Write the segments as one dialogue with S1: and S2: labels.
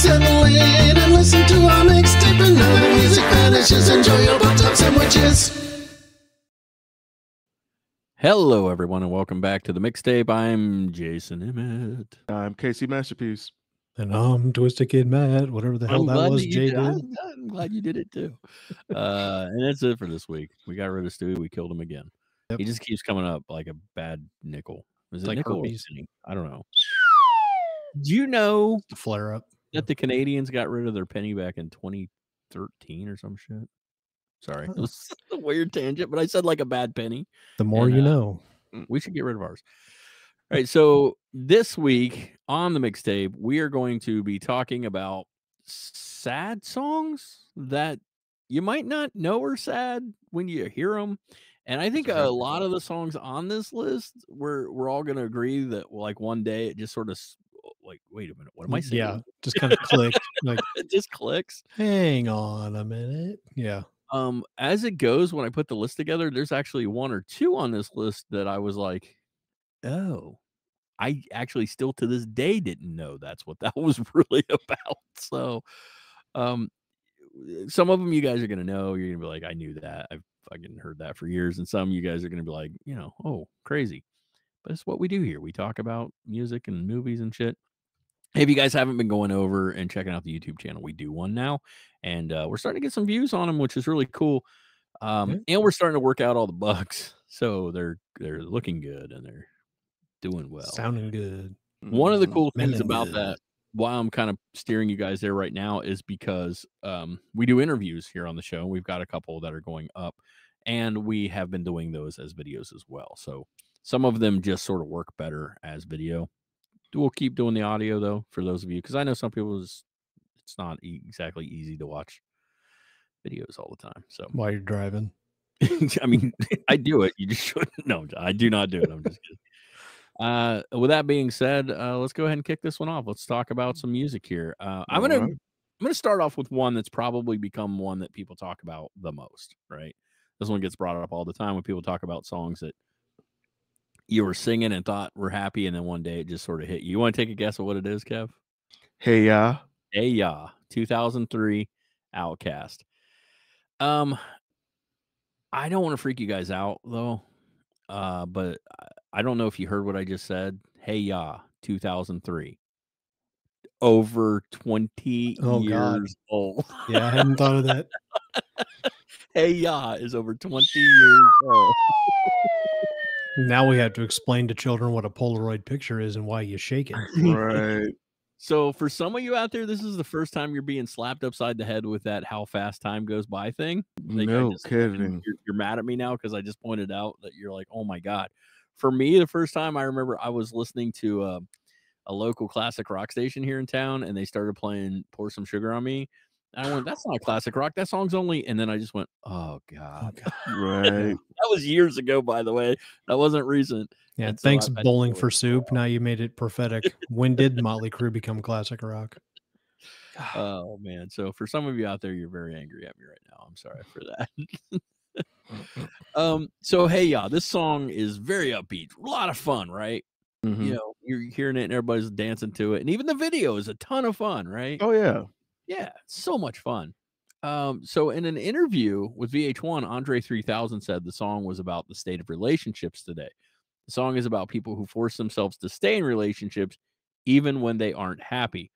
S1: settle in and listen to our mixtape and now the music vanishes. Enjoy your butt sandwiches.
S2: Hello, everyone, and welcome back to the mixtape. I'm Jason Emmett.
S3: I'm Casey Masterpiece.
S4: And I'm Twisted Kid Matt, whatever the hell
S2: I'm
S4: that
S2: glad
S4: was
S2: you
S4: Jay
S2: did-
S4: did.
S2: I'm, I'm glad you did it too. Uh, and that's it for this week. We got rid of Stewie. We killed him again.
S4: Yep.
S2: He just keeps coming up like a bad nickel. Is it
S4: Like
S2: nickel or
S4: herpes.
S2: I don't know. Do you know
S4: The flare up.
S2: That the Canadians got rid of their penny back in 2013 or some shit? Sorry, it was a weird tangent, but I said like a bad penny.
S4: The more
S2: And,
S4: you
S2: uh,
S4: know.
S2: We should get rid of ours. All right. So this week on the mixtape, we are going to be talking about sad songs that you might not know are sad when you hear them. And I think a lot of the songs on this list, we're we're all going to agree that like one day it just sort of like, wait a minute, what am I saying?
S4: Yeah, just kind of clicked. Like,
S2: it just clicks.
S4: hang on a minute. Yeah.
S2: Um, as it goes, when I put the list together, there's actually one or two on this list that I was like, oh, I actually still to this day didn't know that's what that was really about. So, um, some of them you guys are gonna know. You're gonna be like, I knew that. I've fucking heard that for years. And some you guys are gonna be like, you know, oh, crazy. But it's what we do here. We talk about music and movies and shit. If you guys haven't been going over and checking out the YouTube channel, we do one now, and uh, we're starting to get some views on them, which is really cool. Um,
S4: Yeah.
S2: And we're starting to work out all the bugs, so they're they're looking good and they're doing well.
S4: Sounding good.
S2: One of the
S3: Mm,
S2: cool things about
S4: good.
S2: that, why I'm kind of steering you guys there right now, is because um, we do interviews here on the show. We've got a couple that are going up, and we have been doing those as videos as well. So some of them just sort of work better as video. We'll keep doing the audio though for those of you, because I know some people is it's not e- exactly easy to watch videos all the time. So
S4: While you're driving.
S2: I mean, I do it. You just shouldn't. No, I do not do it. I'm just kidding. Uh, with that being said, uh, let's go ahead and kick this one off. Let's talk about some music here. Uh, I'm gonna
S3: Alright.
S2: I'm gonna start off with one that's probably become one that people talk about the most. Right, this one gets brought up all the time when people talk about songs that you were singing and thought were happy, and then one day it just sort of hit you. You want to take a guess at what it is, Kev?
S3: Hey, yeah.
S2: Hey Ya, 2003 OutKast. Um, I don't want to freak you guys out though, uh, but I- don't know if you heard what I just said. Hey Ya, 2003. Over 20
S4: Oh, God.
S2: years old.
S4: Yeah, I hadn't thought of that.
S2: hey Ya is over 20 years old.
S4: Now we have to explain to children what a Polaroid picture is and why you shake it.
S3: Right.
S2: So for some of you out there, this is the first time you're being slapped upside the head with that "how fast time goes by" thing. Like,
S3: no
S2: just-
S3: kidding.
S2: You're, you're mad at me now because I just pointed out that you're like, oh my god. For me, the first time I remember I was listening to uh, a local classic rock station here in town, and they started playing "Pour Some Sugar on Me." And I went, "That's not classic rock. That song's only." And then I just went, "Oh god."
S4: God.
S3: Right.
S2: That was years ago, by the way. That wasn't recent.
S4: Yeah,
S2: And
S4: thanks
S2: I've had to
S4: bowling for
S2: for
S4: soup. Now you made it prophetic. when did Motley Crue become classic rock?
S2: Oh man. So for some of you out there, you're very angry at me right now. I'm sorry for that. um, so hey y'all, this song is very upbeat, a lot of fun, right?
S3: Mhm.
S2: You know, you're hearing it and everybody's dancing to it, and even the video is a ton of fun, right?
S3: Oh yeah.
S2: Yeah, so much fun. Um, so in an interview with VH1, Andre 3000 said the song was about the state of relationships today. The song is about people who force themselves to stay in relationships even when they aren't happy.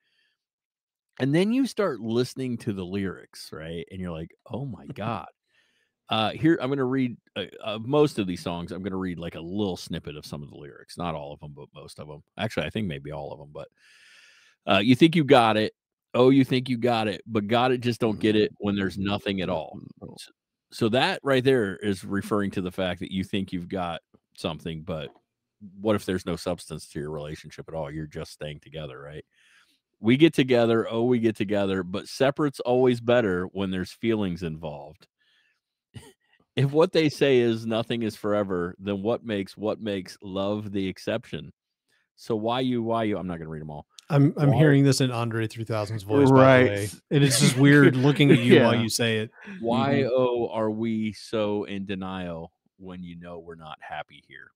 S2: And then you start listening to the lyrics, right? And you're like, "Oh my god." Uh here I'm going to read uh, uh, most of these songs. I'm going to read like a little snippet of some of the lyrics, not all of them, but most of them. Actually, I think maybe all of them, but uh, you think you got it. Oh, you think you got it, but got it just don't get mm-hmm. it when there's nothing at all.
S3: Mm-hmm.
S2: So that right there is referring to the fact that you think you've got something, but what if there's no substance to your relationship at all? You're just staying together, right? We get together, oh, we get together, but separate's always better when there's feelings involved. if what they say is nothing is forever, then what makes what makes love the exception? So why you why you I'm not gonna read them all.
S4: I'm I'm
S2: Why-
S4: hearing this in Andre 3000's voice, by the way.
S3: Right.
S4: And it's just weird looking at you while you say it.
S2: Why mm-hmm. oh are we so in denial when you know we're not happy here?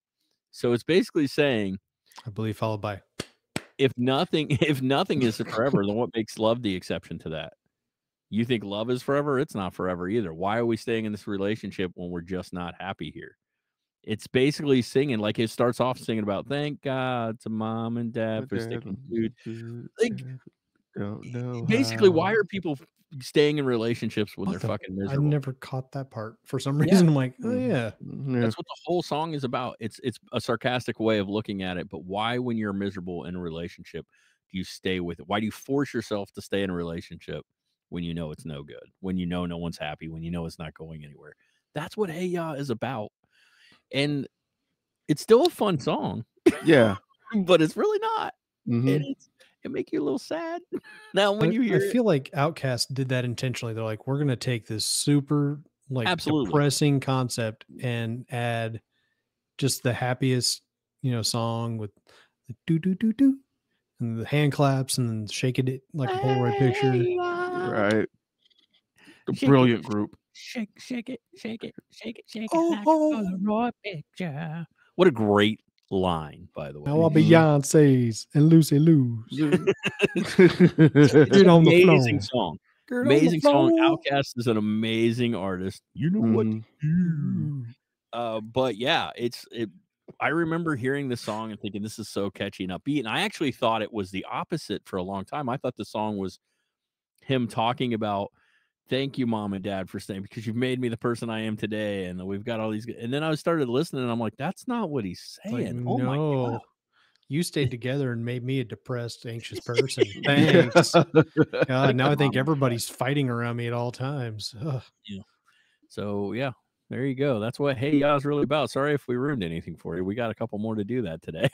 S2: So it's basically saying
S4: I believe followed by
S2: if nothing if nothing is forever, then what makes love the exception to that? You think love is forever? It's not forever either. Why are we staying in this relationship when we're just not happy here? It's basically singing like it starts off singing about thank God to mom and dad for sticking food. Like,
S3: Don't know.
S2: Basically, why are people staying in relationships when
S4: What
S2: they're
S4: the-
S2: fucking miserable?
S4: I never caught that part for some
S2: Yeah.
S4: reason. I'm like, oh yeah,
S3: Yeah.
S2: That's what the whole song is about. It's it's a sarcastic way of looking at it. But why, when you're miserable in a relationship, do you stay with it? Why do you force yourself to stay in a relationship when you know it's no good? When you know no one's happy? When you know it's not going anywhere? That's what Hey Ya is about. And it's still a fun song,
S3: Yeah.
S2: but it's really not.
S3: mhm.
S2: And it's it make you a little sad. now when
S4: I-
S2: you hear
S4: I
S2: it,
S4: feel like OutKast did that intentionally. They're like, we're gonna take this super like
S2: Absolutely.
S4: depressing concept and add just the happiest, you know, song with the do do do do and the hand claps and then shake it like a Polaroid picture.
S3: Right. A brilliant group.
S2: Shake, shake it, shake it, shake it, shake it
S4: Oh,
S2: like
S4: oh.
S2: Polaroid picture. What a great line, by the way.
S4: Now I'll be. Beyonce's and Lucy Liu's.
S2: It's
S4: Get on the
S2: amazing
S4: floor.
S2: song.
S4: Girl
S2: Amazing song.
S4: floor.
S2: OutKast is an amazing artist. You know what? to
S3: Mhm.
S2: do. Uh, but yeah, it's it. I remember hearing the song and thinking this is so catchy and upbeat. And I actually thought it was the opposite for a long time. I thought the song was him talking about thank you, mom and dad, for staying because you've made me the person I am today. And we've got all these. And then I started listening and I'm like, that's not what he's
S4: Like,
S2: saying. oh my god.
S4: you stayed together and made me a depressed, anxious person. Thanks. God, now I think everybody's fighting around me at all times. Ugh.
S2: So yeah, there you go. That's what Hey Ya's really about. Sorry if we ruined anything for you. We got a couple more to do that today.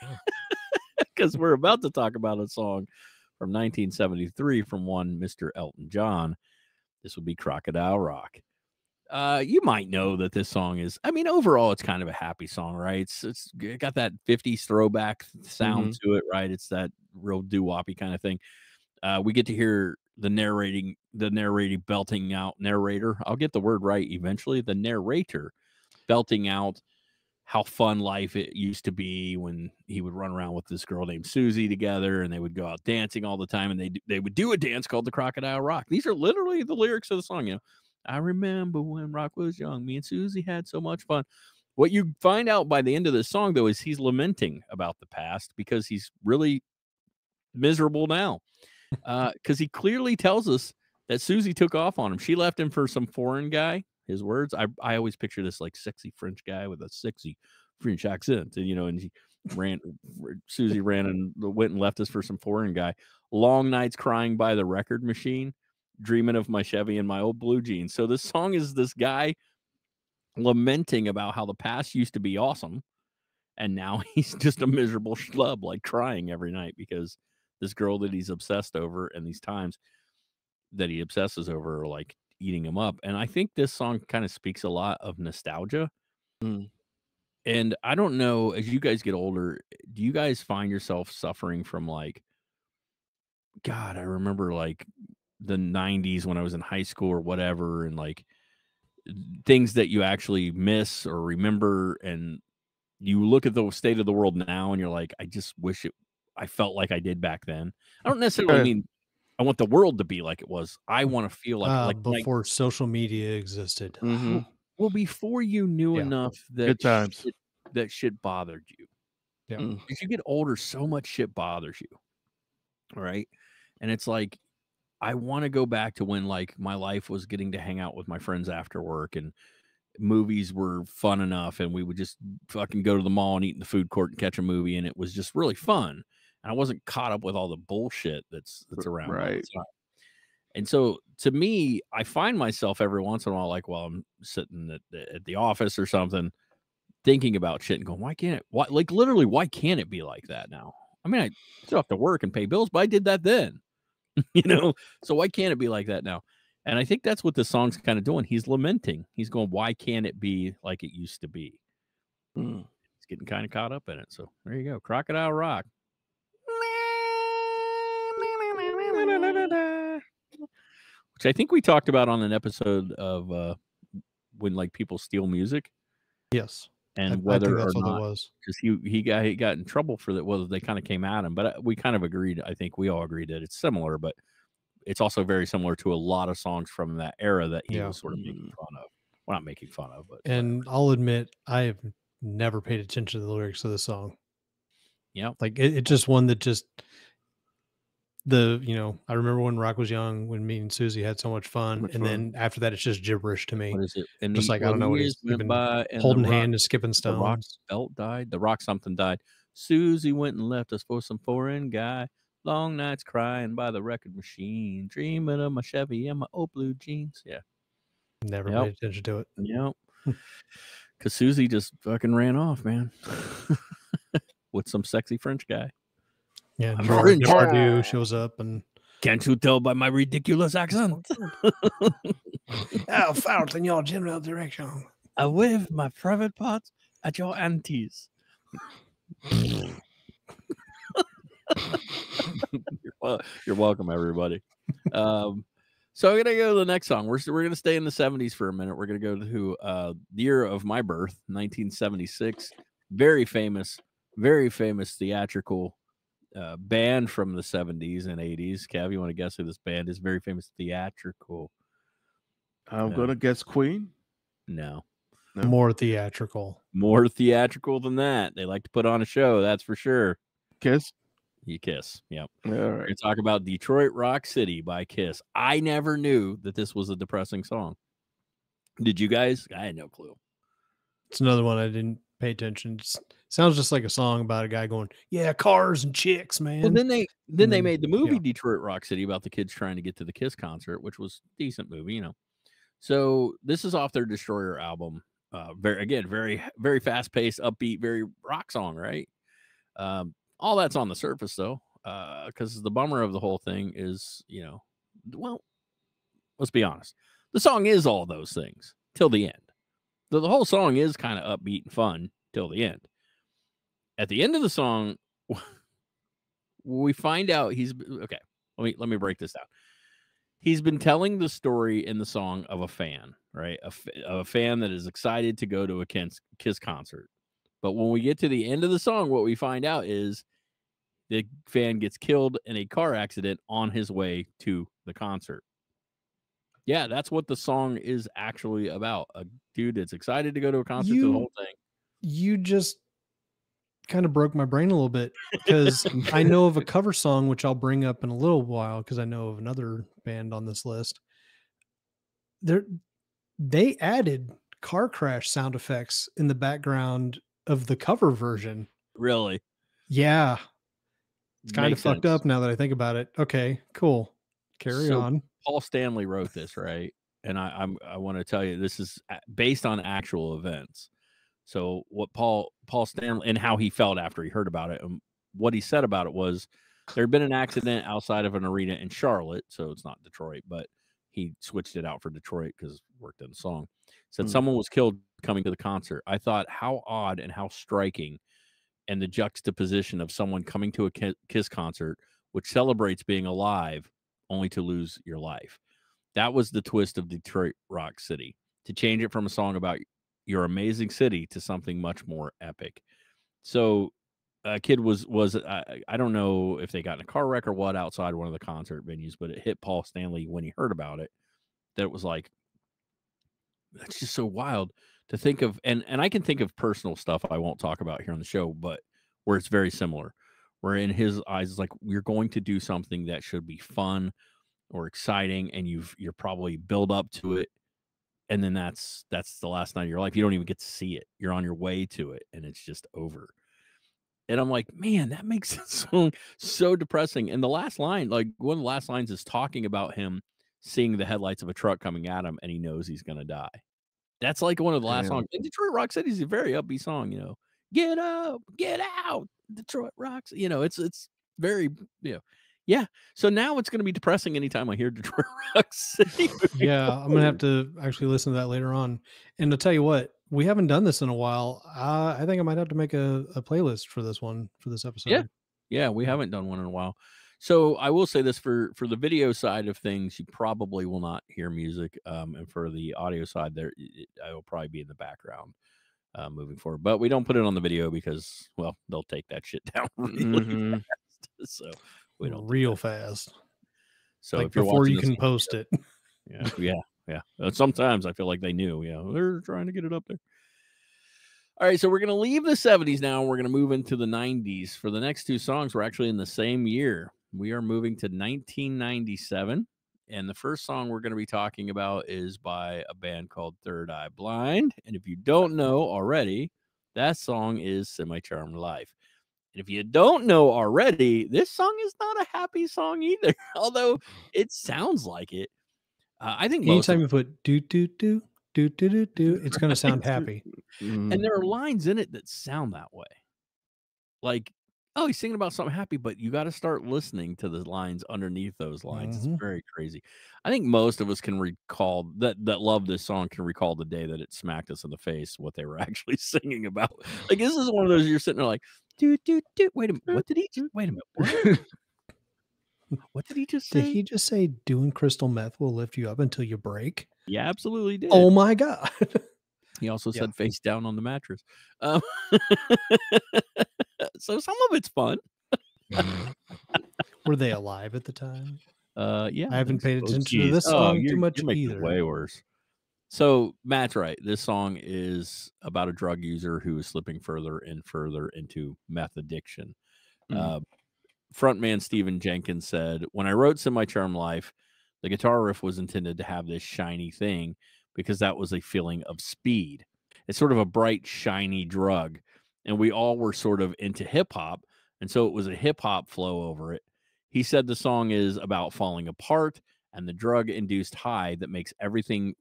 S2: Because we're about to talk about a song from 1973 from one Mr. Elton John. This would be Crocodile Rock. Uh, you might know that this song is. I mean, overall, it's kind of a happy song, right? It's it's got that '50s throwback sound to it, right? It's that real doo woppy kind of thing. Uh, we get to hear the narrating, the narrating belting out narrator. I'll get the word right eventually. The narrator belting out how fun life it used to be when he would run around with this girl named Susie together, and they would go out dancing all the time, and they they would do a dance called the Crocodile Rock. These are literally the lyrics of the song. You know, I remember when Rock was young, me and Susie had so much fun. What you find out by the end of the song, though, is he's lamenting about the past because he's really miserable now. Uh, because he clearly tells us that Susie took off on him. She left him for some foreign guy. His words. I I always picture this like sexy French guy with a sexy French accent, and you know, and he ran. Susie ran and went and left us for some foreign guy. Long nights crying by the record machine, dreaming of my Chevy and my old blue jeans. So this song is this guy lamenting about how the past used to be awesome, and now he's just a miserable schlub, like crying every night because this girl that he's obsessed over and these times that he obsesses over are like eating him up. And I think this song kind of speaks a lot of nostalgia.
S3: Mm.
S2: And I don't know, as you guys get older, do you guys find yourself suffering from like, God, I remember like the 90s when I was in high school or whatever, and like things that you actually miss or remember. And you look at the state of the world now and you're like, I just wish it, I felt like I did back then. I don't necessarily mean I want the world to be like it was. I want to feel like,
S4: Uh,
S2: like, like
S4: before social media existed.
S3: Mhm.
S2: well, before you knew
S4: Yeah.
S2: enough that
S3: Good times.
S2: shit- that shit bothered you.
S4: Yeah.
S3: Mm.
S2: As you get older, so much shit bothers you. All right. And it's like, I want to go back to when like my life was getting to hang out with my friends after work and movies were fun enough and we would just fucking go to the mall and eat in the food court and catch a movie and it was just really fun. And I wasn't caught up with all the bullshit that's that's around.
S3: right.
S2: time. And so to me, I find myself every once in a while, like while I'm sitting at the, at the office or something, thinking about shit and going, why can't it? Why, like literally, why can't it be like that now? I mean, I still have to work and pay bills, but I did that then, you know. So why can't it be like that now? And I think that's what the song's kind of doing. He's lamenting. He's going, why can't it be like it used to be?
S3: Mm.
S2: He's getting kind of caught up in it. So there you go, Crocodile Rock. Which I think we talked about on an episode of uh when like people steal music.
S4: Yes.
S2: And
S4: I
S2: whether
S4: think
S2: or
S4: that's what
S2: not
S4: it was.
S2: because he he got he got in trouble for that. Well, they kind of came at him, but uh, we kind of agreed. I think we all agreed that it's similar, but it's also very similar to a lot of songs from that era that he
S4: Yeah.
S2: was sort of making fun of. Well, not making fun of, but
S4: And I'll admit, I have never paid attention to the lyrics of the song.
S2: Yep.
S4: Like it, it's just one that just the you know I remember when Rock was young, when me and Susie had so much fun,
S3: much
S4: and
S3: fun.
S4: then after that, it's just gibberish to me.
S2: what is it? And
S4: Just like, I don't know what he's even Holding hand and skipping
S2: The rock
S4: stones.
S2: belt died. The rock something died. Susie went and left us for some foreign guy. Long nights crying by the record machine, dreaming of my Chevy and my old blue jeans. Yeah.
S4: Never
S2: Yep.
S4: paid attention to it.
S2: Yep. Hmm. Because Susie just fucking ran off, man, with some sexy French guy.
S4: Yeah,
S2: I'm
S4: Gerard
S2: French.
S4: Depardieu shows up and
S2: Can't you tell by my ridiculous accent?
S4: how far in your general direction.
S2: I wave my private parts at your aunties. you're, you're welcome, everybody. Um, so I'm gonna go to the next song. We're we're gonna stay in the 70s for a minute. We're gonna go to uh, the year of my birth, 1976. Very famous, very famous theatrical uh, band from the 70s and 80s. Cav, you want to guess who this band is? Very famous theatrical.
S3: I'm
S2: Yeah.
S3: gonna guess Queen.
S2: No,
S3: No.
S4: More theatrical.
S2: more theatrical than that. They like to put on a show, that's for sure.
S3: Kiss.
S2: You kiss. Yep.
S3: All
S2: We're going to talk about Detroit Rock City by Kiss. I never knew that this was a depressing song. Did you guys? I had no clue.
S4: It's another one I didn't pay attention. Just, sounds just like a song about a guy going, "Yeah, cars and chicks, man."
S2: Well, then they then they made the movie
S4: yeah.
S2: Detroit Rock City about the kids trying to get to the Kiss concert, which was a decent movie, you know. So this is off their Destroyer album. Uh, very again, very very fast paced, upbeat, very rock song, right? Um, all that's on the surface though, because the bummer of the whole thing is, you know, well, let's be honest, the song is all those things till the end. The, the whole song is kind of upbeat and fun till the end. At the end of the song, we find out he's okay. Let me let me break this down. He's been telling the story in the song of a fan, right? A, a fan that is excited to go to a Kiss, Kiss concert. But when we get to the end of the song, what we find out is the fan gets killed in a car accident on his way to the concert. Yeah, that's what the song is actually about. A dude that's excited to go to a concert to the whole thing.
S4: you just kind of broke my brain a little bit because I know of a cover song which I'll bring up in a little while because I know of another band on this list. There, they added car crash sound effects in the background of the cover version.
S2: Really.
S4: Yeah, it's kind of fucked
S2: sense.
S4: up now that I think about it. Okay, cool. Carry
S2: So-
S4: on.
S2: Paul Stanley wrote this, right? And I, I'm I want to tell you this is based on actual events. So what Paul Paul Stanley and how he felt after he heard about it, and what he said about it was there had been an accident outside of an arena in Charlotte, so it's not Detroit, but he switched it out for Detroit because worked in the song. Said
S3: Hmm.
S2: someone was killed coming to the concert. I thought how odd and how striking, and the juxtaposition of someone coming to a Kiss concert, which celebrates being alive, only to lose your life. That was the twist of Detroit Rock City to change it from a song about your amazing city to something much more epic. So, a kid was was I, I don't know if they got in a car wreck or what outside one of the concert venues, but it hit Paul Stanley when he heard about it that it was like that's just so wild to think of and and I can think of personal stuff I won't talk about here on the show, but where it's very similar. Where in his eyes it's like we're going to do something that should be fun or exciting and you've you're probably build up to it and then that's that's the last night of your life. You don't even get to see it. You're on your way to it and it's just over. And I'm like, man, that makes the song so depressing. And the last line, like one of the last lines is talking about him seeing the headlights of a truck coming at him and he knows he's gonna die. That's like one of the last songs. And Detroit Rock City is a very upbeat song, you know. Get up, get out, Detroit Rocks. You know, it's it's very you know, yeah. So now it's gonna be depressing anytime I hear Detroit Rock City.
S4: Yeah, I'm gonna have to actually listen to that later on. And to tell you what, we haven't done this in a while. Uh, I think I might have to make a, a playlist for this one for this episode.
S2: Yeah, Yeah, we haven't done one in a while. So I will say this for for the video side of things, you probably will not hear music, um, and for the audio side, there it- I will probably be in the background. uh, moving forward. But we don't put it on the video because, well, they'll take that shit down really
S3: Mhm.
S2: fast. So we don't.
S4: real fast.
S2: So
S4: like
S2: if you're
S4: before you can
S2: on
S4: post it.
S2: Yeah, yeah, yeah. Uh, Sometimes I feel like they knew. Yeah, they're trying to get it up there. All right, so we're gonna leave the '70s now. and We're gonna move into the '90s. For the next two songs, we're actually in the same year. We are moving to 1997, and the first song we're gonna be talking about is by a band called Third Eye Blind. And if you don't know already, that song is "Semi Charmed Life." And if you don't know already, this song is not a happy song either, although it sounds like it. Uh, I think most of
S4: Anytime you put do do do do do do do, it's gonna sound happy.
S3: Mm.
S2: and there are lines in it that sound that way. Like, oh, he's singing about something happy, but you got to start listening to the lines underneath those lines.
S4: Mhm.
S2: It's very crazy. I think most of us can recall that that love this song can recall the day that it smacked us in the face what they were actually singing about. Like this is one of those you're sitting there like, do do do. Wait a minute, what did he? Just, wait a minute, what? what did he just say?
S4: Did he just say doing crystal meth will lift you up until you break?
S2: Yeah, absolutely did.
S4: Oh my god.
S2: He also
S4: Yeah.
S2: said face down on the mattress. Um, so some of it's fun.
S4: Were they alive at the time?
S2: Uh, yeah,
S4: I haven't paid attention to this
S2: Oh,
S4: song too much either.
S2: Way worse. So Matt's right. This song is about a drug user who is slipping further and further into meth addiction.
S3: Mm.
S2: Uh, frontman Stephan Jenkins said, "When I wrote Semi Charm Life, the guitar riff was intended to have this shiny thing because that was a feeling of speed. It's sort of a bright, shiny drug, and we all were sort of into hip hop, and so it was a hip hop flow over it." He said the song is about falling apart and the drug induced high that makes everything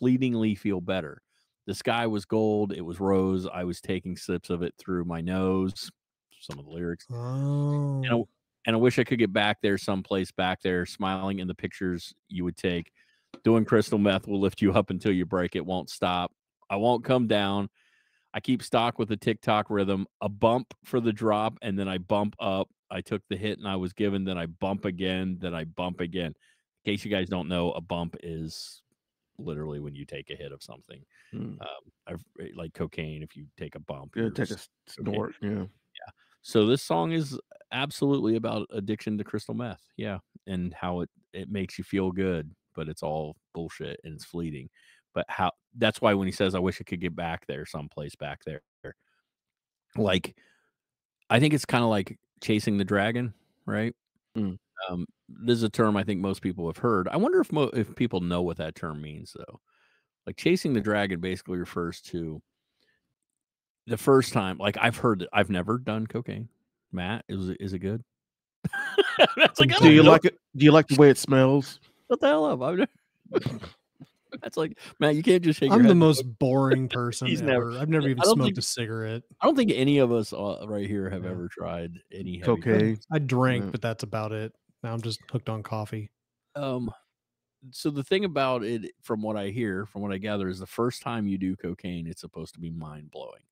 S2: fleetingly feel better. The sky was gold, it was rose. I was taking sips of it through my nose. Some of the lyrics.
S4: Oh.
S2: And I, oh. and I wish I could get back there someplace back there, smiling in the pictures you would take. Doing crystal meth will lift you up until you break. It won't stop. I won't come down. I keep stock with the tick-tock rhythm, a bump for the drop, and then I bump up. I took the hit and I was given, then I bump again, then I bump again. In case you guys don't know, a bump is literally when you take a hit of something.
S3: Mm.
S2: Um, I've like cocaine. If you take a bump,
S3: Yeah, take a snort. Yeah.
S2: so this song is absolutely about addiction to crystal meth. Yeah, and how it it makes you feel good, but it's all bullshit and it's fleeting. But how that's why when he says I wish I could get back there someplace back there. Like I think it's kind of like chasing the dragon, right?
S3: Mm.
S2: Um this is a term I think most people have heard. I wonder if mo- if people know what that term means though. Like chasing the dragon basically refers to the first time like I've heard it. I've never done cocaine. Matt, is it is it good? That's like,
S3: Do you
S2: know.
S3: like it? Do you like the way it smells?
S2: What the hell up? I've never... That's like Matt. You can't just shake.
S4: I'm
S2: your
S4: the
S2: head.
S4: most boring person
S2: He's
S4: ever.
S2: never-
S4: I've never even smoked
S2: think-
S4: a cigarette.
S2: I don't think any of us uh, right here have
S4: Yeah.
S2: ever tried any heavy
S3: Cocaine.
S4: I drank,
S3: Yeah.
S4: but that's about it. Now I'm just hooked on coffee.
S2: Um, so the thing about it, from what I hear, from what I gather, is the first time you do cocaine, it's supposed to be mind blowing.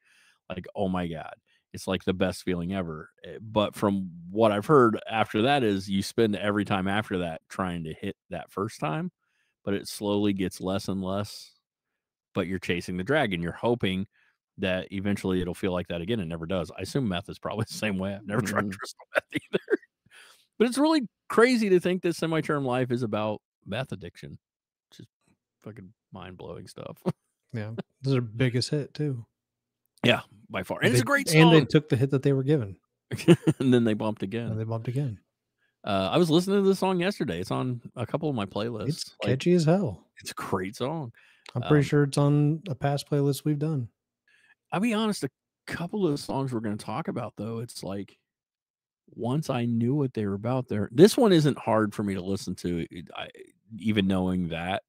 S2: Like, oh my god, it's like the best feeling ever. Eh, But from what I've heard after that is you spend every time after that trying to hit that first time, but it slowly gets less and less. But you're chasing the dragon. You're hoping that eventually it'll feel like that again. It never does. I assume meth is probably the same way. I've never tried
S3: Mhm.
S2: crystal meth either. But it's really crazy to think that semi-charmed life is about meth addiction. Just fucking mind-blowing stuff.
S4: Yeah, this is their biggest hit too.
S2: yeah, by far. And it's a great song.
S4: And they took the hit that they were given,
S2: And, then they bumped again.
S4: and they bumped again.
S2: Uh, I was listening to this song yesterday. It's on a couple of my playlists.
S4: It's
S2: Like,
S4: catchy as hell.
S2: it's a great song.
S4: I'm pretty
S2: um,
S4: sure it's on a past playlist we've done.
S2: I'll be honest, a couple of the songs we're going to talk about, though, it's like once I knew what they were about there. This one isn't hard for me to listen to, I, even knowing that.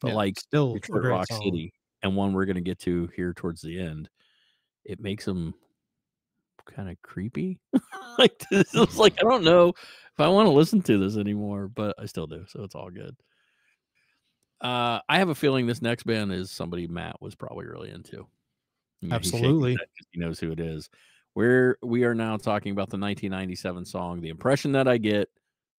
S2: But
S4: Yeah,
S2: like
S4: still
S2: Detroit Rock
S4: song.
S2: City and one we're going to get to here towards the end, it makes them kind of creepy. like this is like I don't know if I want to listen to this anymore, but I still do, so it's all good. Uh, I have a feeling this next band is somebody Matt was probably really into. Shaking his
S4: Absolutely.
S2: He knows who it is. We're we are now talking about the 1997 song "The Impression That I Get"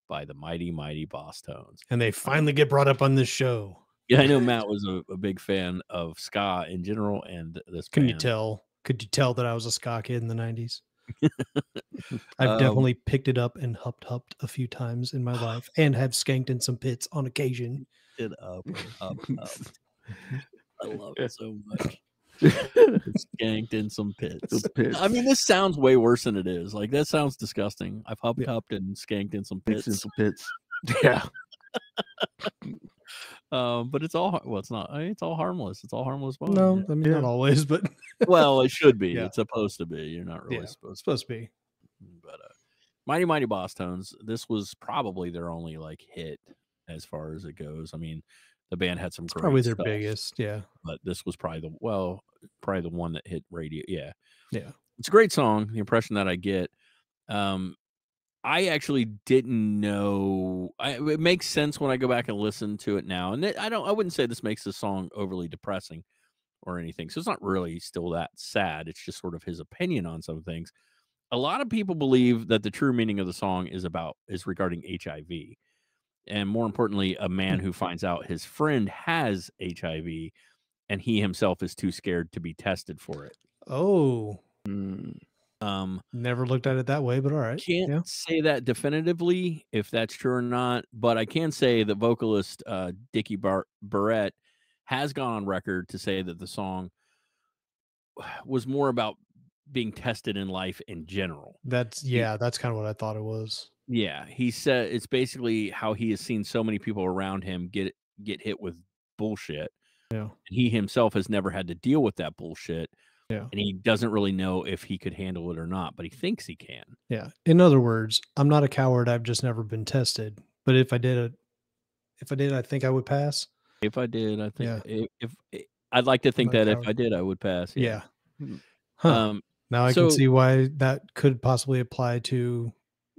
S2: by the Mighty Mighty Bosstones.
S4: And they finally get brought up on this show.
S2: Yeah, I know Matt was a, a big fan of ska in general, and this.
S4: Can you tell? Could you tell that I was a ska kid in the nineties? I've
S2: Um,
S4: definitely picked it up and hupped hupped a few times in my life, and have skanked in some pits on occasion.
S2: it up, up, up. I love it so much. Skanked in some pits.
S3: Pits.
S2: I mean, this sounds way worse than it is. Like that sounds disgusting. I've hopped
S4: Yeah.
S2: and skanked in some
S3: Pits
S2: pits.
S3: in some pits. Yeah.
S2: Um, but it's all well, it's not. I mean, it's all harmless. It's all harmless fun.
S4: No,
S2: yeah.
S4: I mean not always, but
S2: well, it should be.
S4: Yeah.
S2: It's supposed to be. You're not really
S4: Yeah.
S2: supposed to.
S4: supposed to be.
S2: But uh, Mighty Mighty Bosstones. This was probably their only like hit as far as it goes. I mean, the band had some great
S4: Probably their
S2: stuff,
S4: biggest. Yeah.
S2: but this was probably the well, probably the one that hit radio. Yeah,
S4: Yeah.
S2: it's a great song. The impression that I get, um, I actually didn't know. I, it makes sense when I go back and listen to it now, and it, I don't. I wouldn't say this makes the song overly depressing or anything. So it's not really still that sad. It's just sort of his opinion on some things. A lot of people believe that the true meaning of the song is about is regarding HIV, and more importantly, a man who finds out his friend has HIV, and he himself is too scared to be tested for it.
S4: Oh,
S3: Mm.
S2: Um,
S4: never looked at it that way, but all right.
S2: can't
S4: Yeah.
S2: say that definitively if that's true or not, but I can say that vocalist uh, Dickie Bar- Barrett has gone on record to say that the song was more about being tested in life in general.
S4: That's yeah, that's kind of what I thought it was.
S2: Yeah, he said it's basically how he has seen so many people around him get get hit with bullshit.
S4: Yeah.
S2: And he himself has never had to deal with that bullshit.
S4: Yeah.
S2: And he doesn't really know if he could handle it or not, but he thinks he can.
S4: Yeah. In other words, I'm not a coward. I've just never been tested. But if I did it, if I did, I think I would pass.
S2: If I did, I think
S4: Yeah.
S2: if, if I'd like to think that if. I did, I would pass.
S4: Yeah.
S3: Hmm.
S4: Huh.
S2: Um,
S4: now I
S2: so-
S4: can see why that could possibly apply to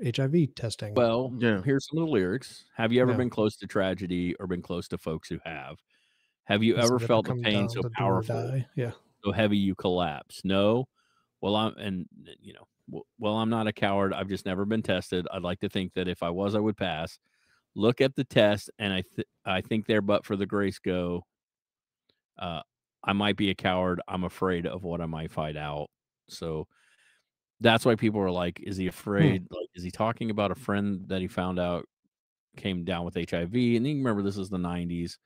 S4: HIV testing.
S2: well,
S3: Yeah.
S2: here's some of the lyrics. Have you ever
S4: Yeah.
S2: been close to tragedy or been close to folks who have? Have you
S4: As
S2: ever felt the pain so
S4: the
S2: powerful.
S4: Yeah.
S2: so heavy you collapse? No. Well, I'm and you know, well, I'm not a coward. I've just never been tested. I'd like to think that if I was, I would pass. Look at the test, and I th- I think there, but for the grace go. Uh, I might be a coward. I'm afraid of what I might find out. So that's why people are like, is he afraid? Like, is he talking about a friend that he found out came down with HIV? And you remember this is the 90s.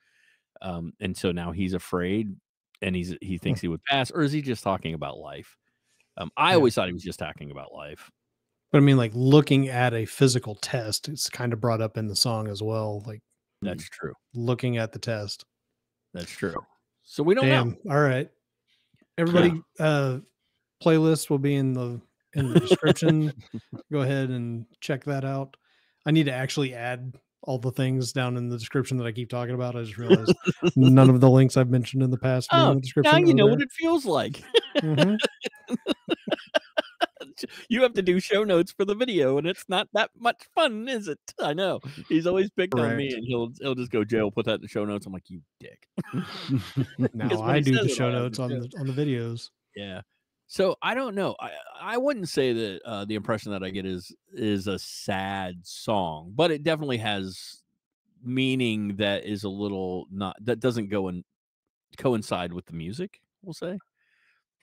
S2: Um, and so now he's afraid and he's he thinks he would pass, or is he just talking about life? Um, I
S4: Yeah.
S2: always thought he was just talking about life.
S4: But I mean, like looking at a physical test, it's kind of brought up in the song as well. Like
S2: That's true.
S4: looking at the test.
S2: That's true. So we don't know.
S4: All right. Everybody, uh, playlist will be in the in the description. Go ahead and check that out. I need to actually add all the things down in the description that I keep talking about. I just realized none of the links I've mentioned in the past. be in
S2: Oh,
S4: the description.
S2: Now you know what it feels like.
S4: Mhm.
S2: you have to do show notes for the video, and it's not that much fun, is it? I know. He's always picked on me, and he'll he'll just go, Jay, will put that in the show notes. I'm like, you dick.
S4: Now I do the show notes on the on the videos.
S2: Yeah. So I don't know. I I wouldn't say that uh, the impression that I get is is a sad song, but it definitely has meaning that is a little not that doesn't go and coincide with the music. We'll say,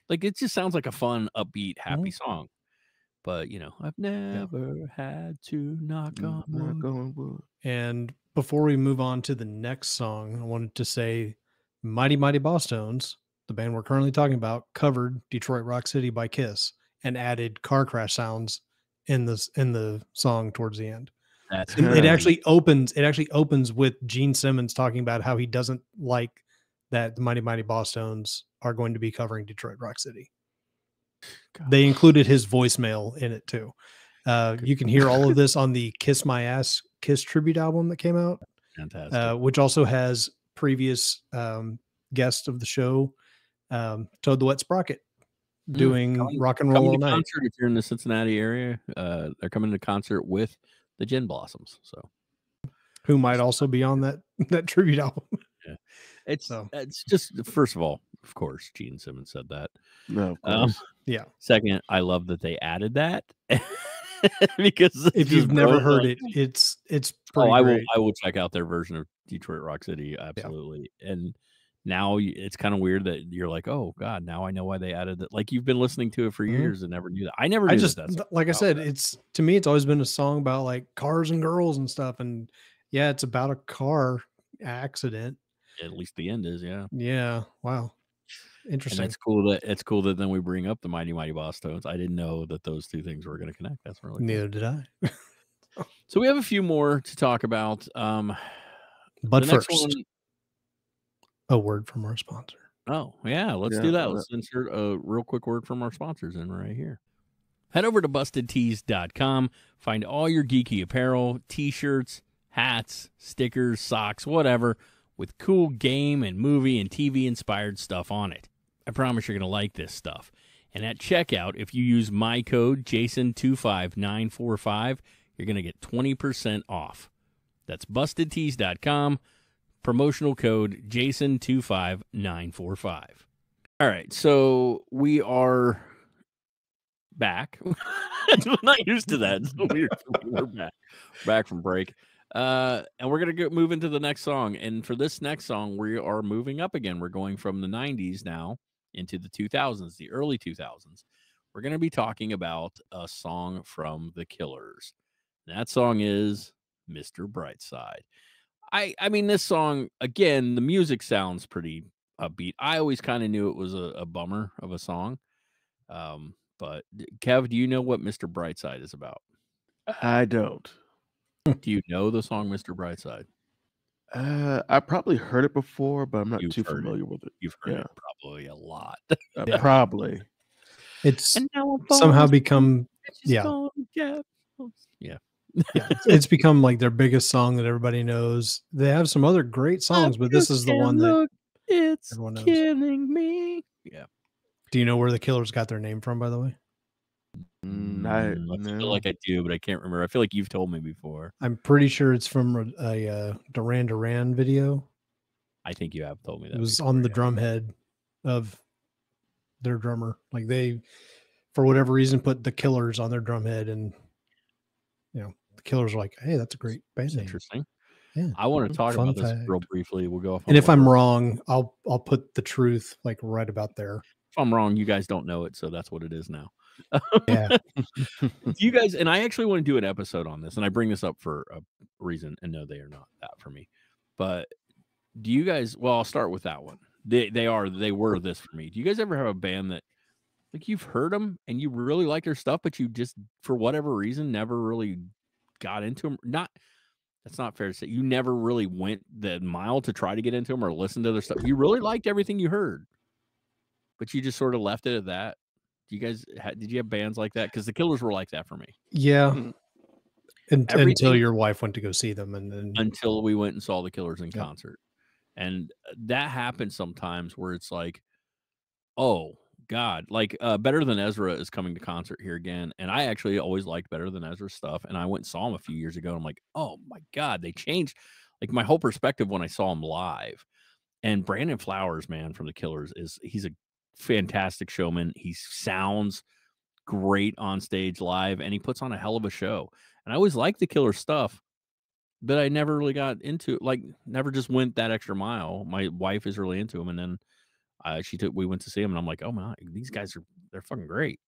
S2: like it just sounds like a fun, upbeat, happy song. But you know, I've never had to knock on
S3: Not
S2: wood.
S3: going wood.
S4: And before we move on to the next song, I wanted to say Mighty Mighty Bosstones, the band we're currently talking about, covered Detroit Rock City by Kiss and added car crash sounds in this in the song towards the end.
S2: That's
S4: And it actually opens it actually opens with Gene Simmons talking about how he doesn't like that the Mighty Mighty Bosstones are going to be covering Detroit Rock City.
S2: God.
S4: They included his voicemail in it too. Uh, you can hear all of this on the Kiss My Ass Kiss tribute album that came out
S2: fantastic.
S4: uh, which also has previous um, guest of the show, um, Toad the Wet Sprocket,
S2: Mm,
S4: doing
S2: coming-
S4: rock and roll all night.
S2: concert if you're in the Cincinnati area. Uh, they're coming to concert with the Gin Blossoms. So
S4: Who might also be on that that tribute album?
S2: it's
S4: So-
S2: it's just first of all, of course, Gene Simmons said that.
S3: No, of
S2: Um.
S4: Yeah.
S2: Second, I love that they added that because
S4: If you've never heard
S2: on-
S4: it, it's it's
S2: Oh,
S4: pretty
S2: I will.
S4: great.
S2: I will check out their version of Detroit Rock City. Absolutely. And now it's kind of weird that you're like, oh God, now I know why they added that. Like you've been listening to it for
S4: Mhm.
S2: years and never knew that. I never knew
S4: I just
S2: that. That's
S4: like I said,
S2: that.
S4: it's to me, it's always been a song about like cars and girls and stuff. And yeah, it's about a car accident.
S2: at least the end is, yeah.
S4: Yeah. Wow.
S2: And
S4: Interesting.
S2: it's cool that it's cool that then we bring up the Mighty Mighty Bosstones. I didn't know that those two things were going to connect. That's really cool.
S4: Neither did I.
S2: So we have a few more to talk about. Um,
S4: But first,
S2: one-
S4: a word from our sponsor.
S2: Oh, yeah. Let's
S3: Yeah,
S2: do that. Let's insert a real quick word from our sponsors in right here. Head over to bustedtees.com. Find all your geeky apparel, t shirts, hats, stickers, socks, whatever, with cool game and movie and TV inspired stuff on it. I promise you're going to like this stuff. And at checkout, if you use my code Jason25945, you're going to get 20% off. That's bustedtees.com promotional code Jason25945. All right, so we are back. I'm not used to that. So we're, we're back, back from break. Uh, and we're gonna go move into the next song. And for this next song, we are moving up again. We're going from the 90s now into the 2000s, the early 2000s. We're gonna be talking about a song from the Killers. And that song is Mr. Brightside. I I mean this song again, the music sounds pretty upbeat. I always kind of knew it was a, a bummer of a song. Um, but Kev, do you know what Mr. Brightside is about?
S3: I don't.
S2: Do you know the song Mr. Brightside?
S3: Uh, I probably heard it before, but I'm not
S2: You've
S3: too
S2: heard it.
S3: familiar with it.
S2: You've heard
S3: Yeah.
S2: it probably a lot.
S3: Uh,
S4: Yeah.
S3: Probably.
S4: It's somehow become
S2: bitches
S4: yeah.
S2: gonna get close. Yeah.
S4: Yeah, it's- it's become like their biggest song that everybody knows. They have some other great songs, but this is the
S2: can't
S4: one that.
S2: it's
S4: everyone knows.
S2: killing me. Yeah.
S4: Do you know where the Killers got their name from? By the way,
S3: Mm, I,
S2: Mm, I feel
S3: no.
S2: like I do, but I can't remember. I feel like you've told me before.
S4: I'm pretty sure it's from a, a uh, Duran Duran video.
S2: I think you have told me that.
S4: It was
S2: before,
S4: on the
S2: yeah.
S4: drum head of their drummer. Like they, for whatever reason, put the Killers on their drum head, and you know the Killers are like, "Hey, that's a great band
S2: That's
S4: name."
S2: interesting.
S4: Yeah.
S2: I want to talk
S4: Fun
S2: about this real briefly. We'll go off.
S4: And if I'm wrong, I'll I'll put the truth like right about there.
S2: if I'm wrong, you guys don't know it, so that's what it is now.
S4: Yeah.
S2: You guys and I actually want to do an episode on this, and I bring this up for a reason, and no, they are not that for me. But do you guys? Well, I'll start with that one. They they are they were this for me. Do you guys ever have a band that like you've heard them and you really like their stuff, but you just for whatever reason never really got into them? Not that's not fair to say. You never really went the mile to try to get into them or listen to their stuff. You really liked everything you heard, but you just sort of left it at that. Do you guys did you have bands like that? Because the Killers were like that for me
S4: Yeah. And, until your wife went to go see them, and then
S2: until we went and saw the Killers in
S4: Yeah.
S2: concert, and uh, that happens sometimes where it's like, oh God, like uh, Better Than Ezra is coming to concert here again, and I actually always liked Better Than Ezra stuff, and I went and saw him a few years ago. And I'm like, oh my God, they changed like my whole perspective when I saw him live. And Brandon Flowers, man, from the Killers is he's a fantastic showman. He sounds great on stage live, and he puts on a hell of a show. And I always liked the Killer stuff, but I never really got into it. like never just went that extra mile. My wife is really into him, and then uh, she took we went to see him, and I'm like, oh my, these guys are they're fucking great.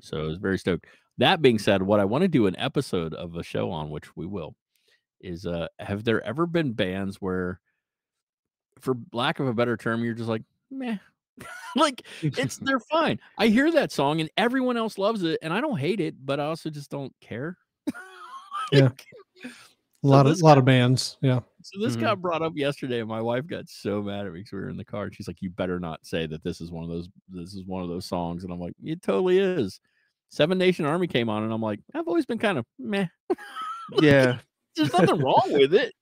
S2: So I was very stoked. That being said, what I want to do an episode of a show on, which we will, is uh have there ever been bands where, for lack of a better term, you're just like meh, like it's they're fine. I hear that song and everyone else loves it, and I don't hate it, but I also just don't care.
S4: Yeah.
S2: Like,
S4: a lot of
S2: this
S4: lot of bands. Yeah.
S2: So this
S3: Mhm.
S2: got brought up yesterday, and my wife got so mad at me because we were in the car. And she's like, "You better not say that this is one of those. This is one of those songs." And I'm like, "It totally is." Seven Nation Army came on, and I'm like, "I've always been kind of meh.
S3: yeah.
S2: There's nothing wrong with it.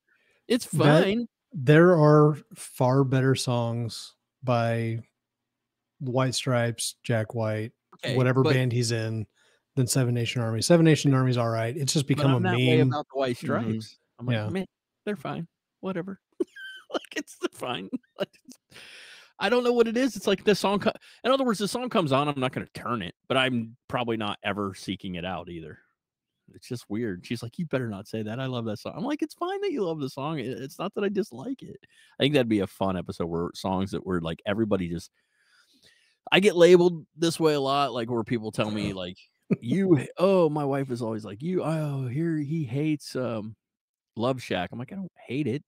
S2: It's
S4: That-
S2: fine."
S4: There are far better songs by White Stripes, Jack White,
S2: Okay,
S4: whatever
S2: but-
S4: band he's in, than Seven Nation Army. Seven Nation Army's all right. It's just become a
S2: that
S4: meme.
S2: about the White Stripes. I'm like,
S4: Yeah.
S2: man, they're fine. Whatever. like it's fine. I don't know what it is. It's like the song. Co- in other words, the song comes on. I'm not going to turn it, but I'm probably not ever seeking it out either. It's just weird. She's like, you better not say that. I love that song. I'm like, it's fine that you love the song. It's not that I dislike it. I think that'd be a fun episode where songs that were like everybody just. I get labeled this way a lot, like where people tell me like, you. Oh, my wife is always like, you. Oh, here he hates um, Love Shack. I'm like, I don't hate it.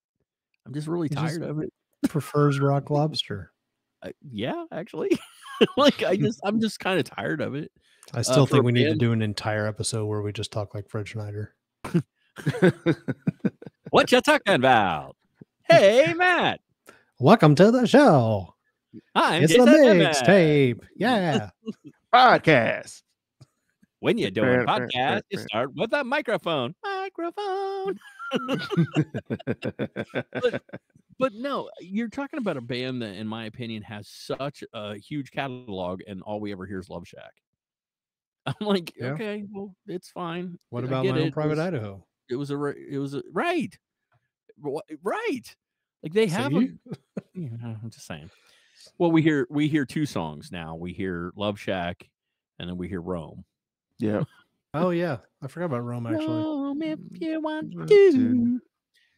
S2: I'm just really
S4: You just-
S2: tired of it.
S4: Prefers rock lobster.
S2: I, yeah, actually, like I just, I'm just kind of tired of it.
S4: I uh, still
S2: for a
S4: think we need to do an entire episode where we just talk like Fred Schneider.
S2: What you talking about? Hey, Matt.
S4: Welcome to the show.
S2: I'm
S4: it's the
S2: Jason Emmett.
S4: mixtape. Yeah.
S3: Podcast.
S2: When you're doing podcast, you start with a microphone. Microphone. But no, uh, you're talking about a band that, in my opinion, has such a huge catalog, and all we ever hear is Love Shack. I'm like,
S4: Yeah.
S2: okay, well, it's fine.
S4: What
S2: I
S4: about my
S2: it.
S4: own
S2: It
S4: private
S2: was-
S4: Idaho?
S2: It was a, it was a right, right. Like they have. A,
S4: See?
S2: Yeah, I'm just saying. Well, we hear we hear two songs now. We hear Love Shack, and then we hear Roam.
S3: yeah.
S4: Oh yeah, I forgot about Roam actually.
S2: Roam, if you want to.